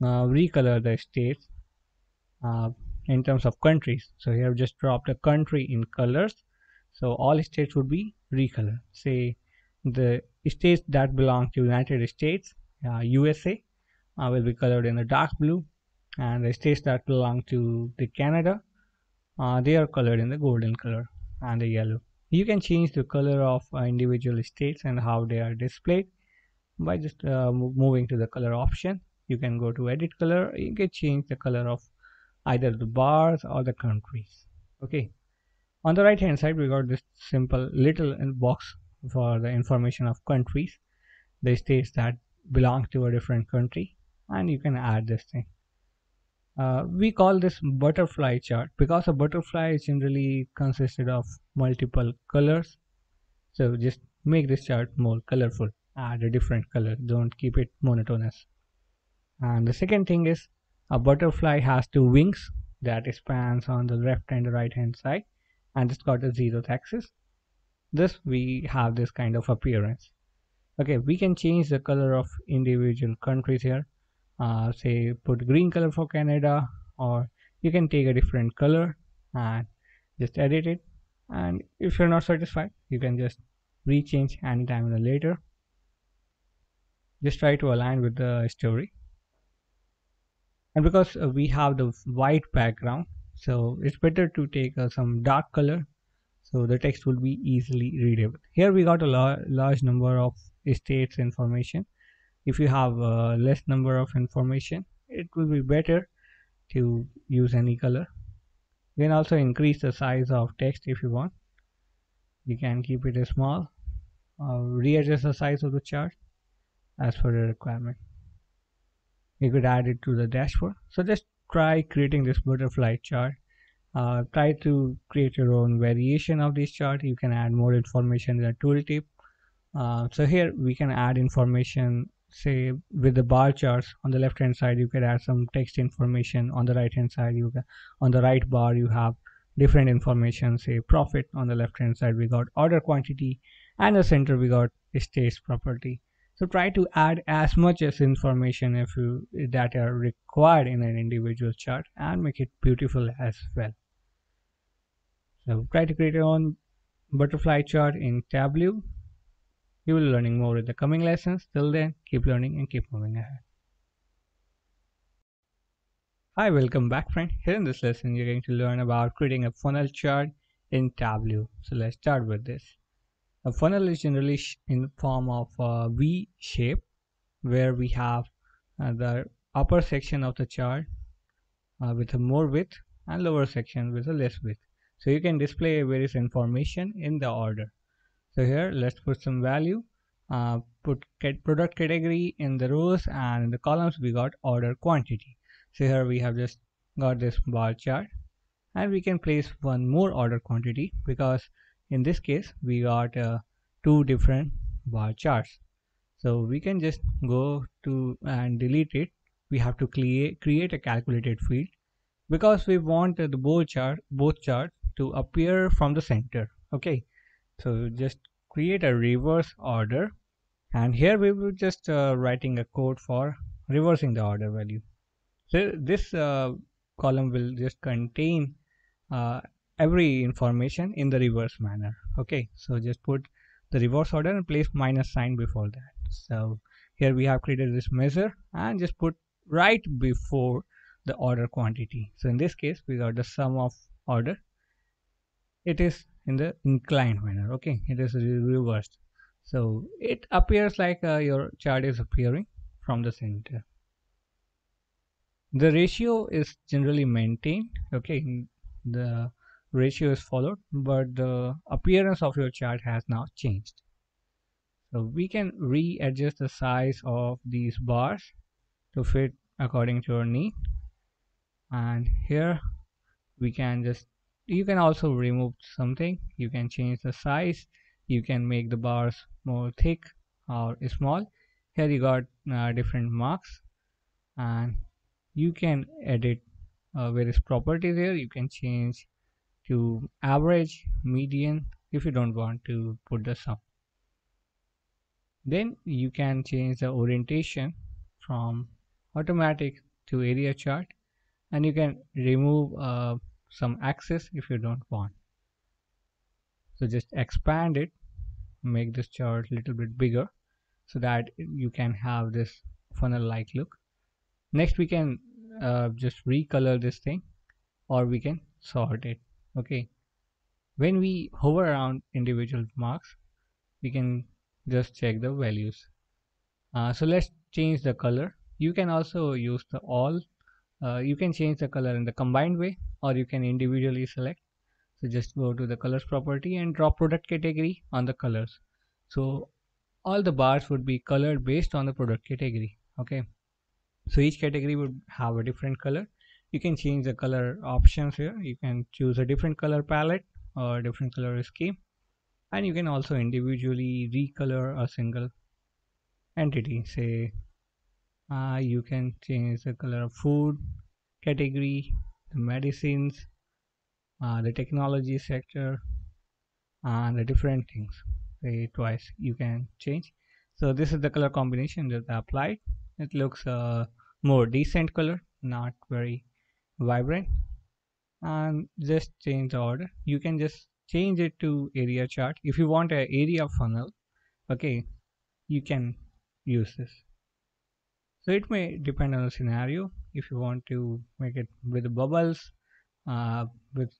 Speaker 1: uh, recolor the states uh, in terms of countries. So here I've just drop the country in colors so all states would be recolored. Say the states that belong to united states uh, usa uh, will be colored in the dark blue. And the states that belong to the canada uh, they are colored in the golden color and the yellow. You can change the color of uh, individual states and how they are displayed by just uh, moving to the color option. You can go to edit color. You can change the color of either the bars or the countries. Okay on the right hand side we got this simple little box for the information of countries. The states that belong to a different country and you can add this thing. Uh, we call this butterfly chart because a butterfly is generally consisted of multiple colors. So just make this chart more colorful. Add a different color. Don't keep it monotonous. And the second thing is a butterfly has two wings. That spans on the left and the right hand side and it's got a zeroth axis this we have this kind of appearance. Okay we can change the color of individual countries here. Uh, say put green color for Canada or you can take a different color and just edit it. And if you're not satisfied you can just rechange anytime later. Just try to align with the story. And because uh, we have the white background so it's better to take uh, some dark color. So the text will be easily readable. Here we got a large number of states information. If you have a less number of information it will be better to use any color. You can also increase the size of text if you want. You can keep it small. Or readjust the size of the chart as per the requirement. You could add it to the dashboard. So just try creating this butterfly chart. Uh, try to create your own variation of this chart. You can add more information in the tooltip. Uh, so here we can add information say with the bar charts. On the left hand side you can add some text information. On the right hand side you can on the right bar you have different information say profit. On the left hand side we got order quantity. And the center we got states property so try to add as much as information if you that are required in an individual chart and make it beautiful as well so try to create your own butterfly chart in Tableau. You will be learning more in the coming lessons. Till then, keep learning and keep moving ahead. Hi, welcome back friend. Here in this lesson, you're going to learn about creating a funnel chart in Tableau. So let's start with this. A funnel is generally in the form of a V shape where we have uh, the upper section of the chart uh, with a more width and lower section with a less width. So you can display various information in the order. So here let's put some value uh, put product category in the rows and in the columns. We got order quantity. So here we have just got this bar chart and we can place one more order quantity because in this case we got uh, two different bar charts. So we can just go to and delete it. We have to create create a calculated field because we want uh, the both chart both charts to appear from the center. Okay. So just create a reverse order. And here we will just uh, writing a code for reversing the order value. So this uh, column will just contain uh, every information in the reverse manner. Okay so just put the reverse order and place minus sign before that. So here we have created this measure and just put right before the order quantity. So in this case we got the sum of order. It is in the inclined manner. Okay it is reversed. So it appears like uh, your chart is appearing from the center. The ratio is generally maintained. Okay the ratio is followed but the appearance of your chart has now changed. So we can readjust the size of these bars to fit according to your need. And here we can just you can also remove something. You can change the size. You can make the bars more thick or small. Here you got uh, different marks. And you can edit uh, various properties here. You can change to average median if you don't want to put the sum. Then you can change the orientation from automatic to area chart and you can remove uh, some axis if you don't want. So just expand it make this chart a little bit bigger so that you can have this funnel like look. Next we can uh, just recolor this thing or we can sort it okay. When we hover around individual marks we can just check the values. Uh, so let's change the color. You can also use the all. Uh, you can change the color in the combined way or you can individually select. So just go to the colors property and drop product category on the colors. So all the bars would be colored based on the product category okay? So each category would have a different color you can change the color options here. You can choose a different color palette or different color scheme. And you can also individually recolor a single entity. Say uh, you can change the color of food category the medicines uh, the technology sector and the different things. Say twice you can change. So this is the color combination that I applied. It looks uh, more decent color not very vibrant and just change the order. You can just change it to area chart. If you want an area funnel okay you can use this. So it may depend on the scenario. If you want to make it with bubbles uh, with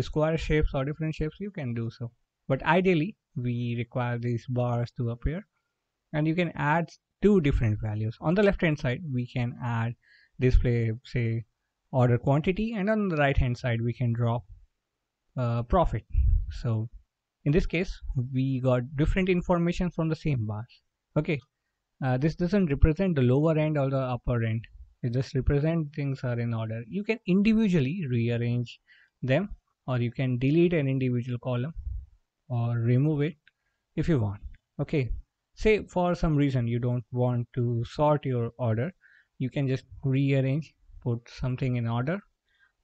Speaker 1: square shapes or different shapes you can do so. But ideally we require these bars to appear. And you can add two different values. On the left hand side we can add display say order quantity and on the right hand side we can drop uh, profit. So in this case we got different information from the same bars. Okay uh, this doesn't represent the lower end or the upper end. It just represent things are in order. You can individually rearrange them or you can delete an individual column or remove it if you want. Okay say for some reason you don't want to sort your order you can just rearrange put something in order.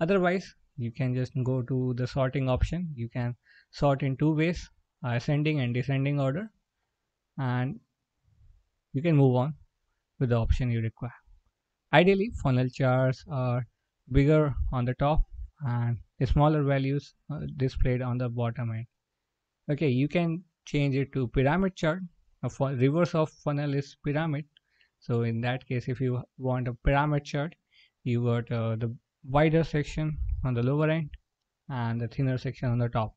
Speaker 1: Otherwise you can just go to the sorting option. You can sort in two ways ascending and descending order and you can move on with the option you require. Ideally funnel charts are bigger on the top and the smaller values uh, displayed on the bottom end. Okay you can change it to pyramid chart. A reverse of funnel is pyramid. So in that case if you want a pyramid chart you got uh, the wider section on the lower end and the thinner section on the top.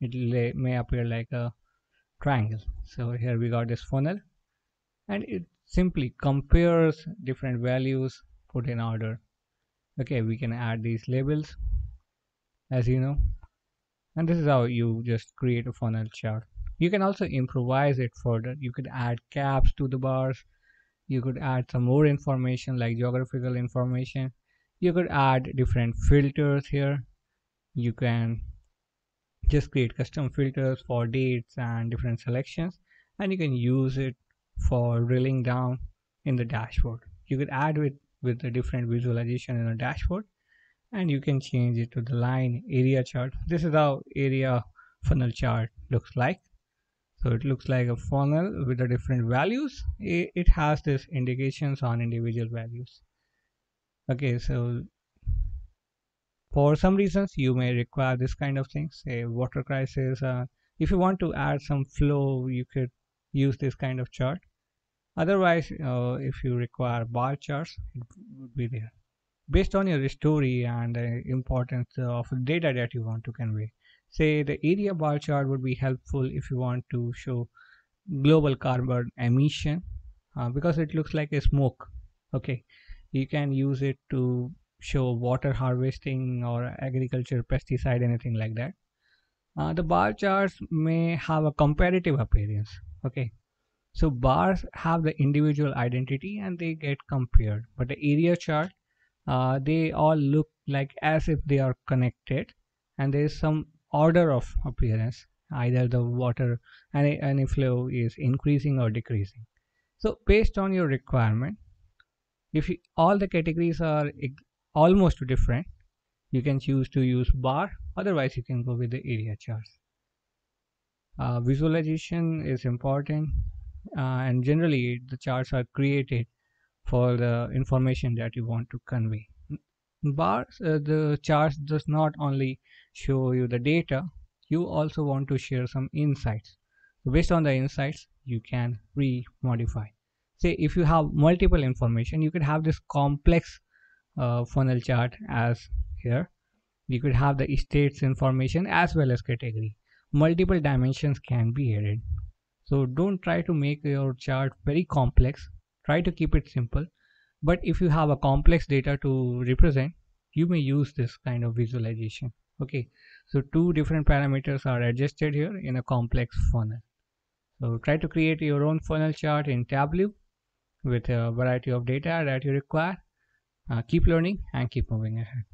Speaker 1: It may appear like a triangle. So here we got this funnel and it simply compares different values put in order. Okay we can add these labels as you know and this is how you just create a funnel chart. You can also improvise it further. You could add caps to the bars you could add some more information like geographical information. You could add different filters here. You can just create custom filters for dates and different selections and you can use it for drilling down in the dashboard. You could add it with a different visualization in a dashboard and you can change it to the line area chart. This is how area funnel chart looks like so it looks like a funnel with the different values. It has this indications on individual values. Okay so for some reasons you may require this kind of thing say water crisis uh, if you want to add some flow you could use this kind of chart. Otherwise uh, if you require bar charts it would be there. Based on your story and the importance of data that you want to convey say the area bar chart would be helpful if you want to show global carbon emission uh, because it looks like a smoke okay? You can use it to show water harvesting or agriculture pesticide anything like that. Uh, the bar charts may have a comparative appearance okay? So bars have the individual identity and they get compared. But the area chart uh, they all look like as if they are connected and there is some order of appearance either the water any, any flow is increasing or decreasing. So based on your requirement if you, all the categories are almost different you can choose to use bar otherwise you can go with the area charts. Uh, visualization is important uh, and generally the charts are created for the information that you want to convey bars uh, the charts does not only show you the data you also want to share some insights. So based on the insights you can re-modify. Say if you have multiple information you could have this complex uh, funnel chart as here. We could have the states information as well as category. Multiple dimensions can be added. So don't try to make your chart very complex. Try to keep it simple but if you have a complex data to represent you may use this kind of visualization. Okay so two different parameters are adjusted here in a complex funnel. So try to create your own funnel chart in tableau with a variety of data that you require. Uh, keep learning and keep moving ahead